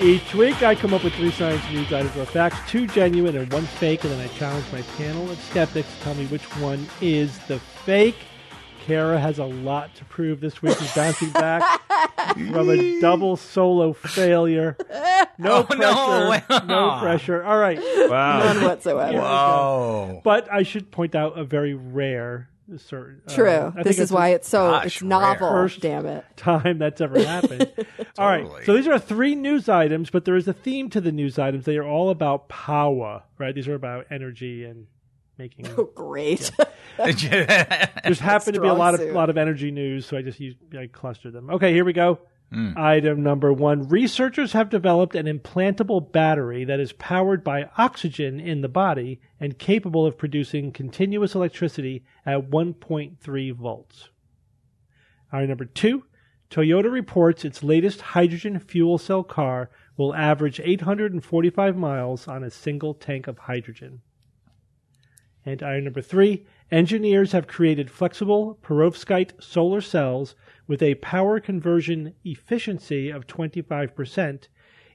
Each week, I come up with three science news items or facts, two genuine and one fake, and then I challenge my panel of skeptics to tell me which one is the fake. Cara has a lot to prove this week. She's bouncing back from a double solo failure. No Oh, pressure. no. No pressure. All right. none whatsoever. Whoa. But I should point out a very rare certain uh, True. I think this is why it's so Gosh, it's novel. First- Damn it. time that's ever happened. All right. So these are three news items, but there is a theme to the news items. They are all about power, right? These are about energy and making. Oh, great. There's happened to be a Strong lot of suit. lot of energy news, so I just used I clustered them. Okay, here we go. Mm. Item number one: Researchers have developed an implantable battery that is powered by oxygen in the body and capable of producing continuous electricity at 1.3 volts. Item number two: Toyota reports its latest hydrogen fuel cell car will average 845 miles on a single tank of hydrogen. And item number three, engineers have created flexible perovskite solar cells with a power conversion efficiency of 25%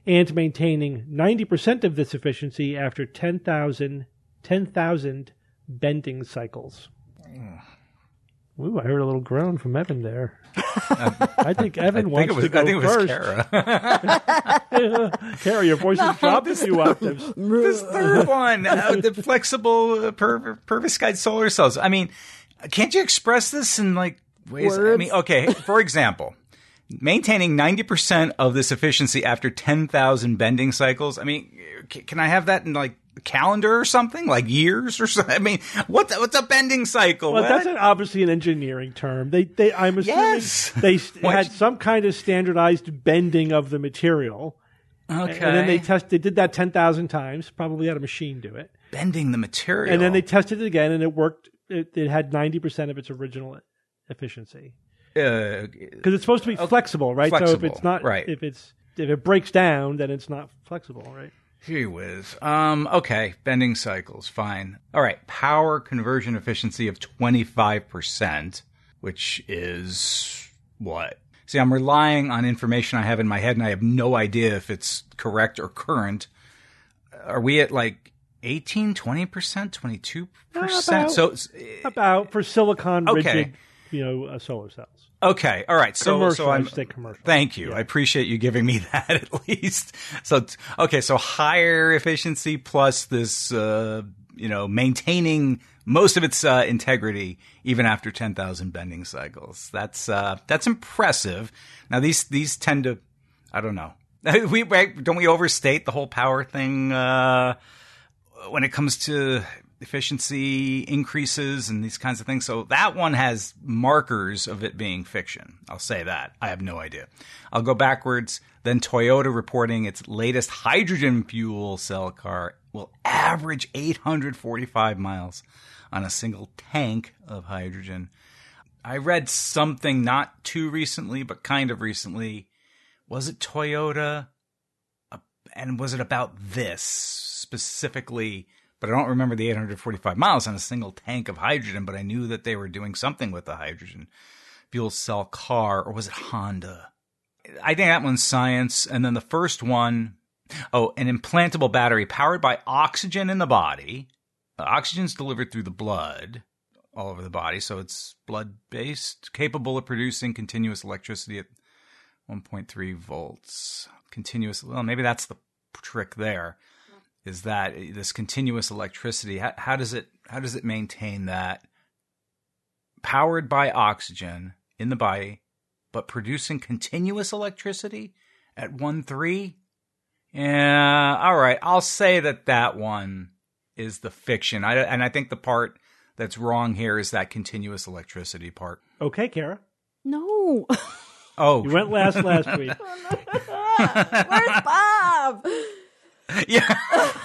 and maintaining 90% of this efficiency after 10,000 10,000 bending cycles. Ooh, I heard a little groan from Evan there. I think Evan I wants think it was, to go I think it was first. Cara. Cara, your voice has dropped a few octaves. this third one, uh, the flexible uh, per- perovskite solar cells. I mean, can't you express this in like ways? I mean, okay, for example, maintaining 90% of this efficiency after 10,000 bending cycles. I mean, can I have that in like calendar or something? Like years or something? I mean, what the, what's a bending cycle? Well, What? that's an, obviously an engineering term. They, they, I'm assuming Yes. they had some kind of standardized bending of the material, okay. and then they test. They did that ten thousand times. Probably had a machine do it, bending the material. and then they tested it again, and it worked. It, it had ninety percent of its original efficiency uh, because it's supposed to be flexible, right? so if it's not, right. if it's if it breaks down, then it's not flexible, right? Gee whiz. Um, okay, bending cycles, fine. All right, power conversion efficiency of 25%, which is what? See, I'm relying on information I have in my head and I have no idea if it's correct or current. Are we at like 18, 20%, 22%? About- so, it's- About for silicon Okay. You know, uh, solar cells. okay, all right. So, so I'm, commercial. Thank you. I appreciate you giving me that at least. So okay, so higher efficiency plus this, uh, you know, maintaining most of its uh, integrity even after ten thousand bending cycles. That's uh, that's impressive. Now these these tend to, I don't know. we right, don't we overstate the whole power thing uh, when it comes to efficiency increases and these kinds of things. So that one has markers of it being fiction. I'll say that. I have no idea. I'll go backwards. Then Toyota reporting its latest hydrogen fuel cell car will average 845 miles on a single tank of hydrogen. I read something not too recently, but kind of recently. Was it Toyota? Uh, And was it about this specifically? But I don't remember the 845 miles on a single tank of hydrogen, but I knew that they were doing something with the hydrogen fuel cell car, or was it Honda? I think that one's science. And then the first one, oh, an implantable battery powered by oxygen in the body. Uh, oxygen's delivered through the blood all over the body, so it's blood based, capable of producing continuous electricity at 1.3 volts. Continuous, well, maybe that's the trick there. Is that this continuous electricity? How, how does it how does it maintain that? Powered by oxygen in the body, but producing continuous electricity at one three. Yeah, all right. I'll say that that one is the fiction. I, and I think the part that's wrong here is that continuous electricity part. Okay, Cara, No. Oh, you went last last week. Where's Bob? yeah.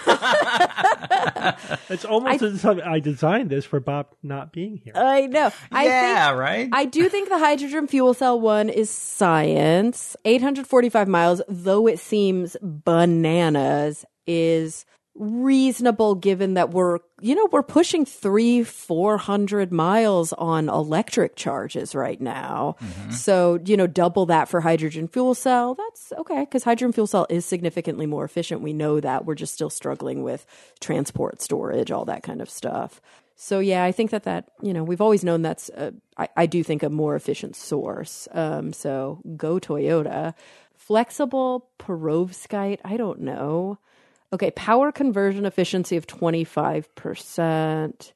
It's almost as if I designed this for Bob not being here. I know. I think yeah, right. I do think the hydrogen fuel cell one is science. 845 miles, though it seems bananas, is reasonable given that we're, you know, we're pushing three, 400 miles on electric charges right now. So, you know, double that for hydrogen fuel cell. That's okay because hydrogen fuel cell is significantly more efficient. We know that. We're just still struggling with transport, storage, all that kind of stuff. So yeah, I think that that you know we've always known that's a, I, I do think a more efficient source. Um, so go Toyota, flexible perovskite. I don't know. Okay, power conversion efficiency of twenty five percent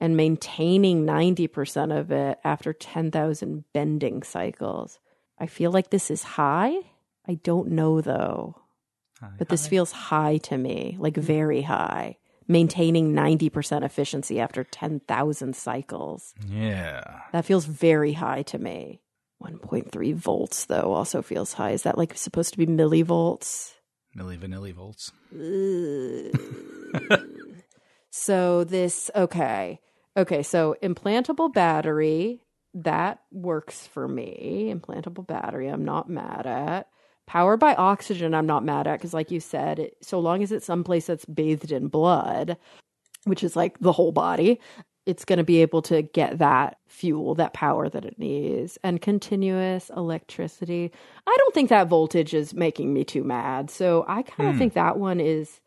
and maintaining ninety percent of it after ten thousand bending cycles. I feel like this is high. I don't know though, but this feels high to me, like very high maintaining 90% efficiency after 10,000 cycles. yeah. That feels very high to me. 1.3 volts, though, also feels high. Is that like supposed to be millivolts? Milli vanilli volts. So, this, okay. Okay, so implantable battery, that works for me. Implantable battery, I'm not mad at. Powered by oxygen, I'm not mad at because, like you said, it, so long as it's someplace that's bathed in blood, which is like the whole body, it's going to be able to get that fuel, that power that it needs, and continuous electricity. I don't think that voltage is making me too mad. So I kind of hmm. think that one is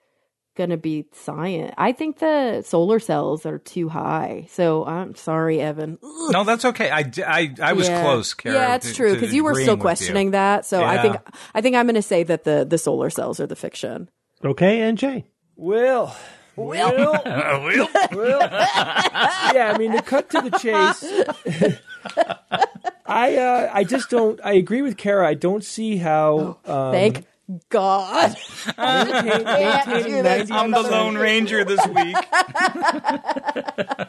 going to be science. I think the solar cells are too high. So I'm sorry, Evan. No, that's okay. I I was Yeah. close, Cara. Yeah, it's to- true because you were still with questioning that. So I think I think I'm going to say that the the solar cells are the fiction. Okay, and Jay. Will. Will. Will. Will. yeah, I mean, to cut to the chase, I uh, I just don't. I agree with Cara. I don't see how. Um, Thank God. maintain- maintaining 90 I'm the Lone Ranger this week. I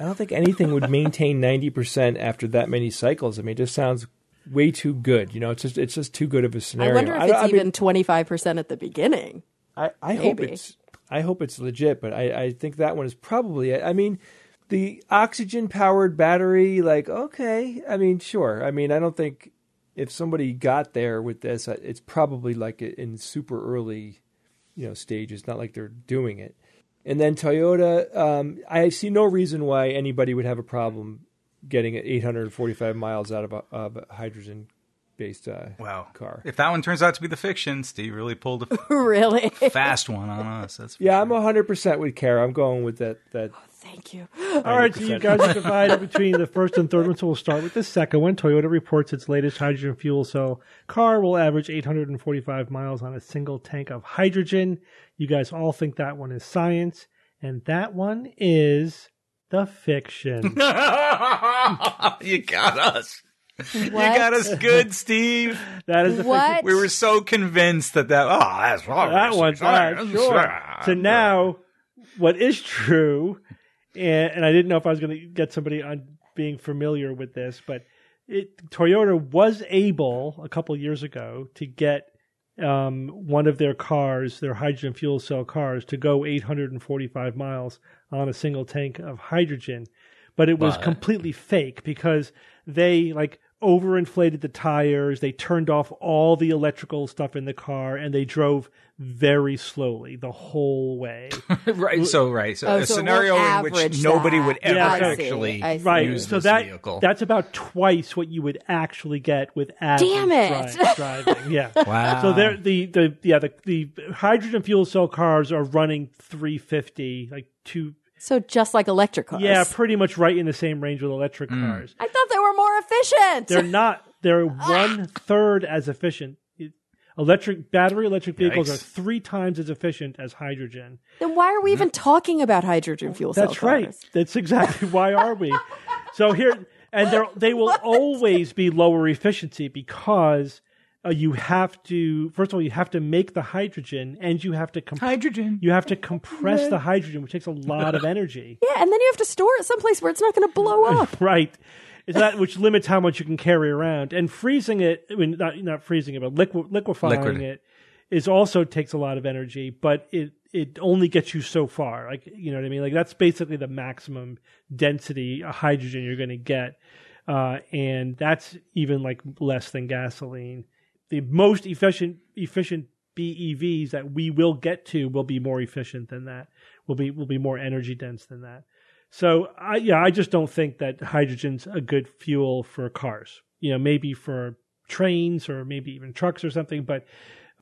don't think anything would maintain ninety percent after that many cycles. I mean, it just sounds way too good. You know, it's just it's just too good of a scenario. I wonder if I it's don't- I mean, even 25 percent at the beginning. I, I hope it's I hope it's legit, but I, I think that one is probably it. I mean, the oxygen powered battery, like okay, I mean, sure. I mean, I don't think if somebody got there with this, uh, it's probably like in super early, you know, stages. Not like they're doing it. And then Toyota, um, I see no reason why anybody would have a problem getting 845 miles out of a, of a hydrogen based uh, Wow. car. If that one turns out to be the fiction, Steve really pulled a really? fast one on us. That's for Yeah, sure. I'm 100% with Cara. I'm going with that that Thank you. All right, so you guys are divided between the first and third one. So we'll start with the second one. Toyota reports its latest hydrogen fuel cell car will average 845 miles on a single tank of hydrogen. You guys all think that one is science, and that one is the fiction. you got us. You got us good, Steve. that is the What? We were so convinced that that oh that's That one's right, sure. So now, what is true, and, and I didn't know if I was going to get somebody on being familiar with this, but it, Toyota was able a couple years ago to get um, one of their cars, their hydrogen fuel cell cars, to go 845 miles on a single tank of hydrogen, but it was completely fake because they like overinflated the tires. They turned off all the electrical stuff in the car, and they drove very slowly the whole way. right. So right. So Oh, a so it scenario won't in which nobody that. would ever Yeah, actually see. right. use so this that vehicle. that's about twice what you would actually get with average Damn it. dri- driving. Yeah. wow. So there, the the yeah the the hydrogen fuel cell cars are running 350, like two. So just like electric cars. Yeah, pretty much right in the same range with electric hmm. cars. I thought they were more efficient. They're not. They're one third as efficient. It- Electric battery electric vehicles Yikes. are three times as efficient as hydrogen. then why are we even mm-hmm. talking about hydrogen fuel cell That's right. cars? That's exactly why are we? So here, and they they will always be lower efficiency because uh, you have to. First of all, you have to make the hydrogen, and you have to comp- hydrogen. you have to compress the hydrogen, which takes a lot of energy. Yeah, and then you have to store it someplace where it's not going to blow up. right. Is that which limits how much you can carry around, and freezing it. I mean, not not freezing it, but liqui- liquefying Liquid. it is also takes a lot of energy, but it it only gets you so far. Like you know what I mean? Like that's basically the maximum density of hydrogen you're going to get, uh, and that's even like less than gasoline. The most efficient efficient BEVs that we will get to will be more efficient than that. Will be will be more energy dense than that. So I yeah, I just don't think that hydrogen's a good fuel for cars. You know, maybe for trains or maybe even trucks or something, but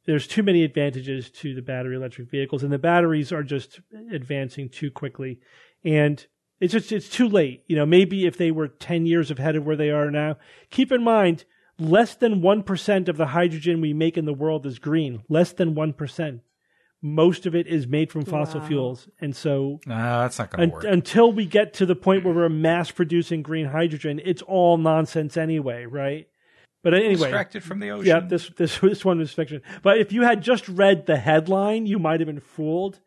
there's too many advantages to the battery electric vehicles and the batteries are just advancing too quickly and it's just it's too late. You know, maybe if they were 10 years ahead of where they are now, keep in mind less than 1% of the hydrogen we make in the world is green, less than 1%. Most of it is made from fossil Wow. fuels. And so No, that's not going to Un- work. until we get to the point where we're mass producing green hydrogen, it's all nonsense anyway, right? But anyway, Extracted from the ocean. yeah, this this this one was fiction. But if you had just read the headline, you might have been fooled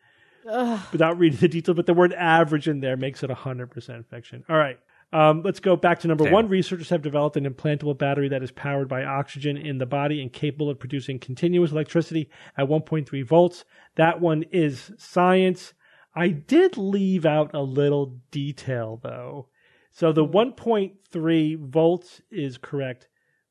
without reading the detail. But the word "average" in there makes it hundred percent fiction. All right. Um, let's go back to number Damn. one. Researchers have developed an implantable battery that is powered by oxygen in the body and capable of producing continuous electricity at 1.3 volts. That one is science. I did leave out a little detail though. So the 1.3 volts is correct,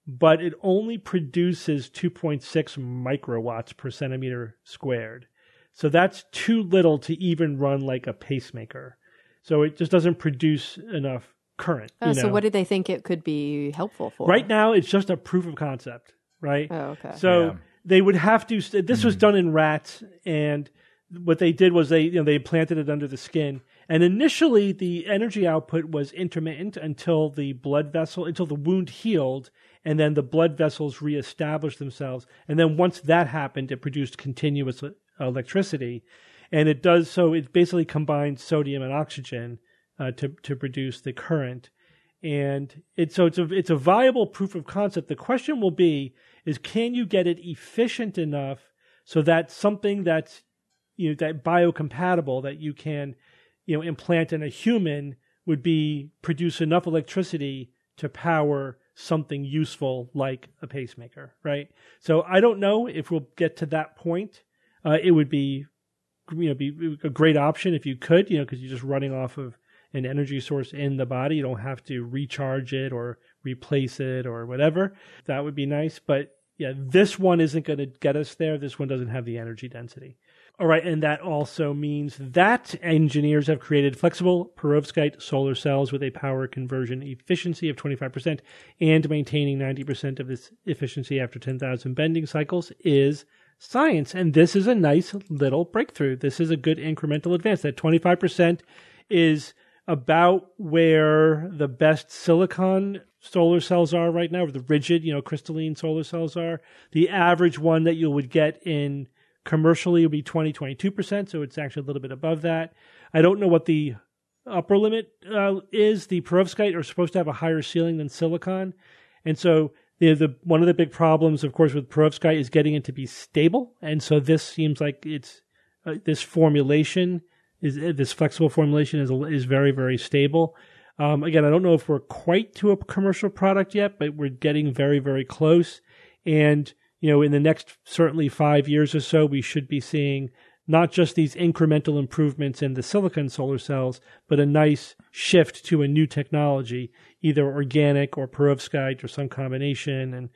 but it only produces 2.6 microwatts per centimeter squared. So that's too little to even run like a pacemaker. So it just doesn't produce enough current. Oh, you so what did they think it could be helpful for? Right now, it's just a proof of concept, right? Oh, okay. So Yeah. they would have to. This was hmm. done in rats, and what they did was they, you know, they planted it under the skin. And initially, the energy output was intermittent until the blood vessel, until the wound healed, and then the blood vessels reestablished themselves. And then once that happened, it produced continuous electricity, and it does so. It basically combines sodium and oxygen uh, to to produce the current and it's so it's a it's a viable proof of concept. The question will be is can you get it efficient enough so that something that's you know that biocompatible that you can you know implant in a human would be produce enough electricity to power something useful like a pacemaker, right? So I don't know if we'll get to that point. Uh, it would be you know be a great option if you could, you know, because you're just running off of an energy source in the body. You don't have to recharge it or replace it or whatever. That would be nice. But yeah, this one isn't going to get us there. This one doesn't have the energy density. All right, and that also means that engineers have created flexible perovskite solar cells with a power conversion efficiency of 25% and maintaining 90% of this efficiency after 10,000 bending cycles is science. And this is a nice little breakthrough. This is a good incremental advance. That 25% is about where the best silicon solar cells are right now, or the rigid, you know, crystalline solar cells are. The average one that you would get in commercially would be 20, 22%. So it's actually a little bit above that. I don't know what the upper limit uh, is. The perovskite are supposed to have a higher ceiling than silicon. And so the, the one of the big problems, of course, with perovskite is getting it to be stable. And so this seems like it's uh, this formulation is this flexible formulation is is very very stable. Um, again, I don't know if we're quite to a commercial product yet, but we're getting very very close. And you know, in the next certainly five years or so, we should be seeing not just these incremental improvements in the silicon solar cells, but a nice shift to a new technology, either organic or perovskite or some combination, and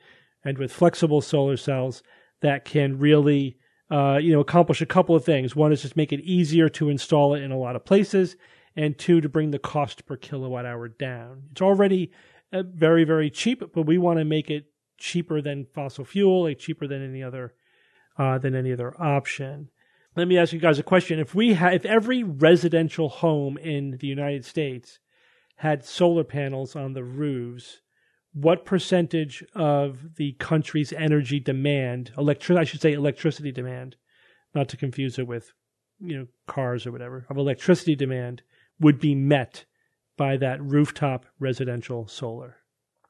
and with flexible solar cells that can really uh, you know, accomplish a couple of things. One is just make it easier to install it in a lot of places, and two, to bring the cost per kilowatt hour down. It's already uh, very, very cheap, but we want to make it cheaper than fossil fuel, like cheaper than any other uh, than any other option. Let me ask you guys a question: If we had, if every residential home in the United States had solar panels on the roofs, what percentage of the country's energy demand, electri- I should say electricity demand, not to confuse it with, you know, cars or whatever, of electricity demand would be met by that rooftop residential solar?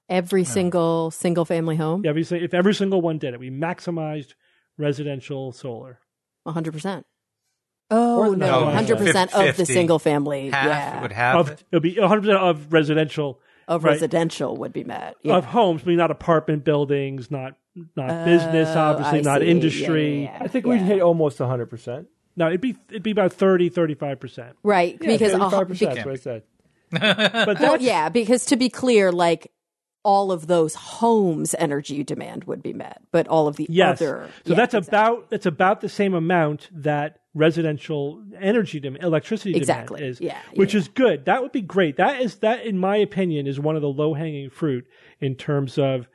Every single single family home, Every, si- if every single one did it, we maximized residential solar. 100%. Oh, no, 100% of the single family. Half yeah. would have Of, it. it'll be 100% of residential of right. residential would be met. Yeah. of homes, I mean, not apartment buildings, not not business, Oh, obviously, I not see. Industry. yeah, yeah. I think we'd hit almost 100%. No, it'd be it'd be about 30, 35 percent. right. Yeah, because, uh, 35%, that's what I said. But well, yeah, because to be clear, like all of those homes' energy demand would be met, but all of the yes. other. so yeah, that's exactly. about that's about the same amount that residential energy demand, electricity Exactly. demand is, Yeah, which yeah. is good. That would be great. That is that, in my opinion, is one of the low hanging fruit in terms of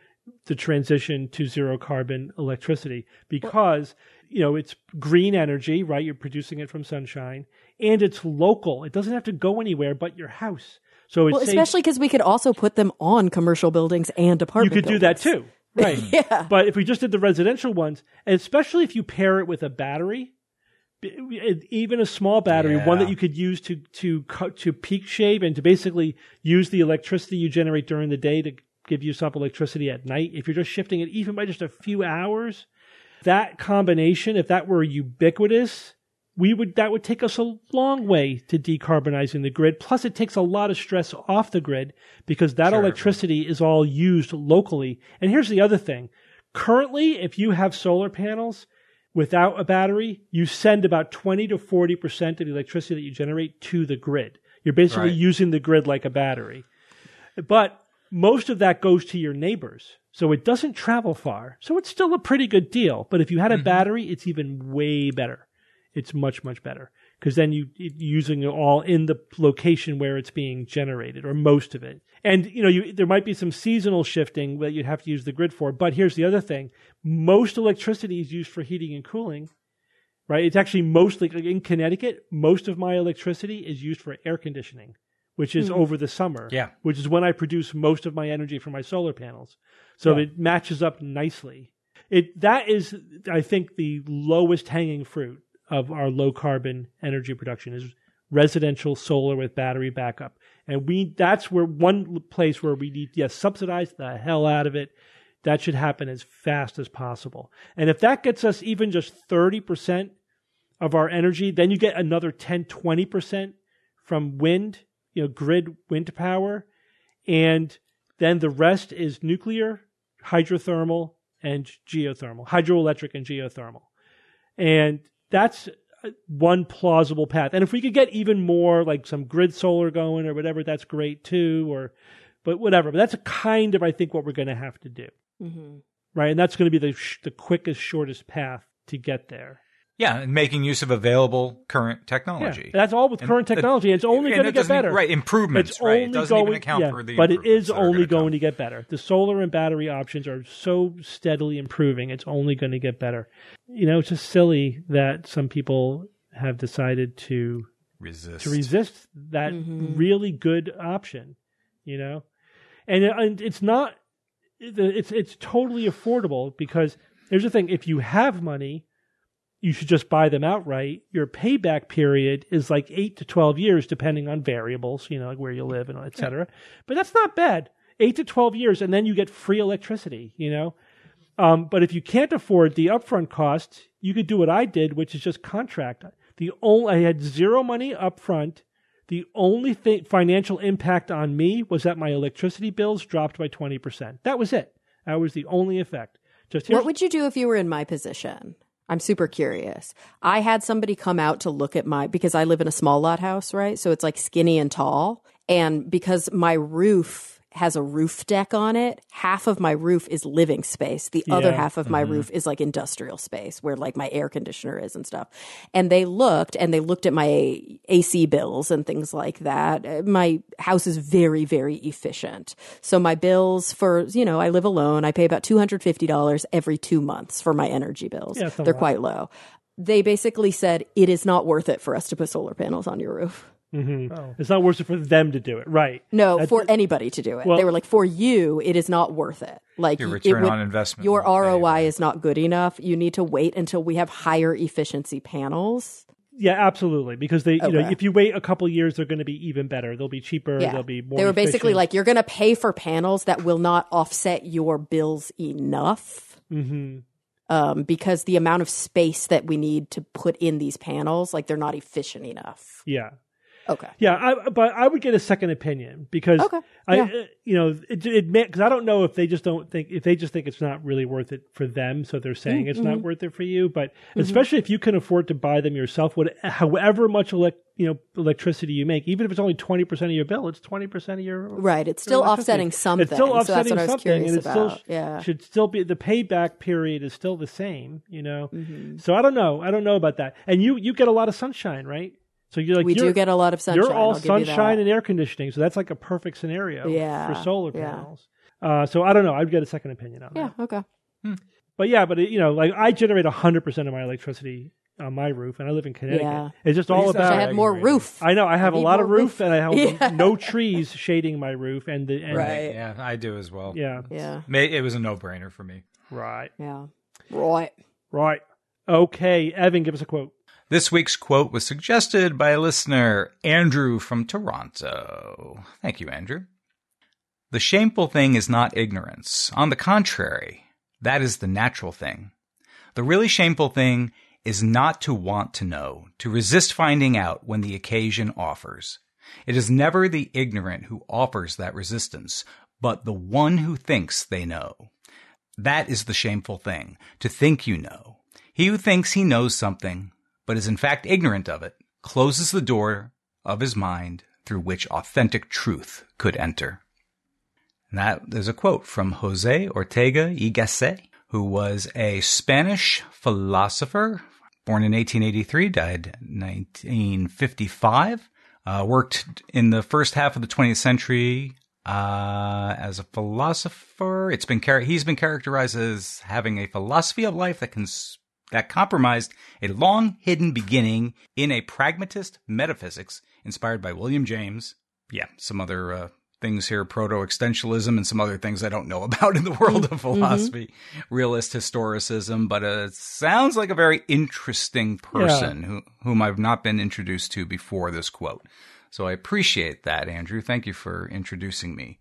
the transition to zero carbon electricity because you know it's green energy, right? You're producing it from sunshine, and it's local. It doesn't have to go anywhere but your house. So Well, saves- especially because we could also put them on commercial buildings and you apartment. could do that too, right? Yeah. But if we just did the residential ones, and especially if you pair it with a battery, even a small battery, one that you could use to to cut to peak shave and to basically use the electricity you generate during the day to give you some electricity at night. If you're just shifting it even by just a few hours, that combination, if that were ubiquitous, we would that would take us a long way to decarbonizing the grid. Plus, it takes a lot of stress off the grid because that Sure. electricity is all used locally. And here's the other thing: currently, if you have solar panels without a battery, you send about twenty to forty percent of the electricity that you generate to the grid. You're basically Right. using the grid like a battery. But most of that goes to your neighbors. So it doesn't travel far. So it's still a pretty good deal. But if you had a mm-hmm. battery, it's even way better. It's much, much better. Because then you you're using it all in the location where it's being generated, or most of it. And you know, you, there might be some seasonal shifting that you'd have to use the grid for. But here's the other thing: most electricity is used for heating and cooling right? It's actually mostly in Connecticut. Most of my electricity is used for air conditioning, which is hmm. over the summer. Yeah. which is when I produce most of my energy from my solar panels. So it matches up nicely. It that is, I think, the lowest hanging fruit of our low carbon energy production is residential solar with battery backup. And we that's where one place where we need yes subsidize the hell out of it. That should happen as fast as possible. And if that gets us even just 30% of our energy, then you get another 10, 20% from wind, you know, grid wind power. And then the rest is nuclear, hydrothermal, and geothermal, hydroelectric and geothermal. And that's uh, one plausible path. And if we could get even more, like some grid solar going or whatever, that's great too. Or, but whatever. But that's a kind of, I think, what we're going to have to do, hmm right? And that's going to be the sh- the quickest, shortest path to get there. Yeah, and making use of available current Yeah, technology. that's all with And current that- technology. It's only and going to get better. Right, improvements, It's right. It doesn't going, even account yeah, for the but it is improvements that are only gonna come. to get better. The solar and battery options are so steadily improving. It's only going to get better. You know, it's just silly that some people have decided to resist. to resist that mm-hmm. really good option. You know, and, it- and it's not. It's it's totally affordable because here's the thing: if you have money, you should just buy them outright. Your payback period is like eight to twelve years, depending on variables, you know, like where you live and et cetera. But that's not bad. Eight to twelve years, and then you get free electricity. You know. Um, but if you can't afford the upfront cost, you could do what I did, which is just contract. The only I had zero money upfront. The only thing, financial impact on me was that my electricity bills dropped by twenty percent. That was it. That was the only effect. Just What would you do if you were in my position? I'm super curious. I had somebody come out to look at my because I live in a small lot house, right? So it's like skinny and tall. And because my roof has a roof deck on it, half of my roof is living space. The other Yeah. half of my roof is like industrial space where like my air conditioner is and stuff. And they looked and they looked at my AC bills and things like that. Uh, My house is very, very efficient. So my bills for, you know, I live alone. I pay about $250 every two months for my energy bills. Yeah, it's not a They're lot. quite low. They basically said it is not worth it for us to put solar panels on your roof. It's not worth it for them to do it, right? No, That- for anybody to do it. Well- they were like, for you, it is not worth it. Like Your it return would- on investment Your won't pay, ROI right? is not good enough. You need to wait until we have higher efficiency panels. Yeah, absolutely. Because they, you know, if you wait a couple years, they're going to be even better. They'll be cheaper. Yeah, They'll be more. they were basically like, you're going to pay for panels that will not offset your bills enough. Mhm. Um, because the amount of space that we need to put in these panels, like they're not efficient enough. yeah. Okay. Yeah, I, but I would get a second opinion because Okay, I, yeah. uh, you know, it, it because I don't know if they just don't think if they just think it's not really worth it for them, so they're saying it's Mm-hmm. not worth it for you. But especially if you can afford to buy them yourself, what, however much you know electricity you make, even if it's only twenty percent of your bill, it's twenty percent of your Right. It's still offsetting something. It's still so that's offsetting was something, curious and it still yeah. should still be the payback period is still the same. You know, so I don't know. I don't know about that. And you you get a lot of sunshine, right? So you're like we you're, do get a lot of sunshine. You're all I'll give you sunshine and air conditioning, so that's like a perfect scenario Yeah, for solar yeah. panels. Uh, so I don't know. I'd get a second opinion on Yeah. that. Okay. But yeah, but it, you know, like I generate hundred percent of my electricity on my roof, and I live in Connecticut. Yeah. It's just all He's not Wish I about. had more Aggravating. roof. I know I have a lot of roof, roof. and I have Yeah. no trees shading my roof, and the and, Right. Yeah, I do as well. Yeah, Yeah. It was a no-brainer for me. right, Yeah. Right. right. Okay, Evan, give us a quote. This week's quote was suggested by a listener, Andrew from Toronto. Thank you, Andrew. The shameful thing is not ignorance. On the contrary, that is the natural thing. The really shameful thing is not to want to know, to resist finding out when the occasion offers. It is never the ignorant who offers that resistance, but the one who thinks they know. That is the shameful thing, to think you know. He who thinks he knows something, but is in fact ignorant of it, closes the door of his mind through which authentic truth could enter. And that is a quote from Jose Ortega y Gasset, who was a Spanish philosopher born in 1883, died 1955. Uh, worked in the first half of the 20th century uh, as a philosopher. It's been char- he's been characterized as having a philosophy of life that can that compromised a long hidden beginning in a pragmatist metaphysics inspired by William James. Yeah, some other uh, things here, proto existentialism and some other things I don't know about in the world of philosophy, mm-hmm. realist historicism, but uh, it sounds like a very interesting person yeah. who, whom I've not been introduced to before this quote. So I appreciate that, Andrew. Thank you for introducing me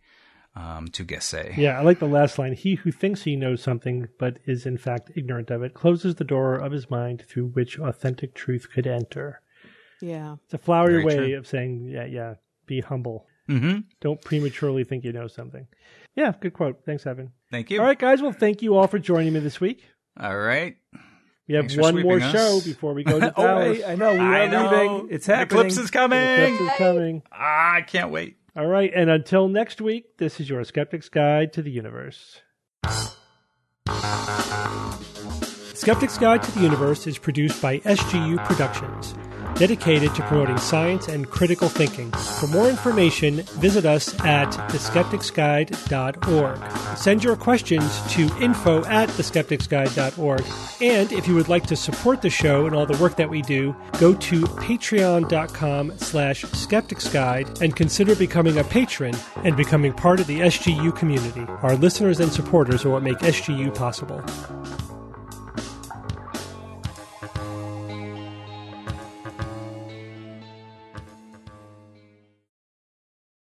um, to Gasset. Yeah, I like the last line. He who thinks he knows something but is in fact ignorant of it closes the door of his mind through which authentic truth could enter. Yeah. It's a flowery Very way true. of saying, yeah, yeah, be humble. Mm-hmm. Don't prematurely think you know something. Yeah, good quote. Thanks, Evan. Thank you. All right, guys. Well, thank you all for joining me this week. All right. We have Thanks one more sweeping show before we go to Oh, Dallas. I, I know we I are know. leaving. It's happening. Eclipse is coming. The eclipse is coming. Ah, I can't wait. All right, and until next week, this is your Skeptic's Guide to the Universe. Skeptic's Guide to the Universe is produced by SGU Productions, dedicated to promoting science and critical thinking. For more information, visit us at theskepticsguide.org. Send your questions to info at theskepticsguide.org. And if you would like to support the show and all the work that we do, go to patreon.com slash skepticsguide and consider becoming a patron and becoming part of the SGU community. Our listeners and supporters are what make SGU possible.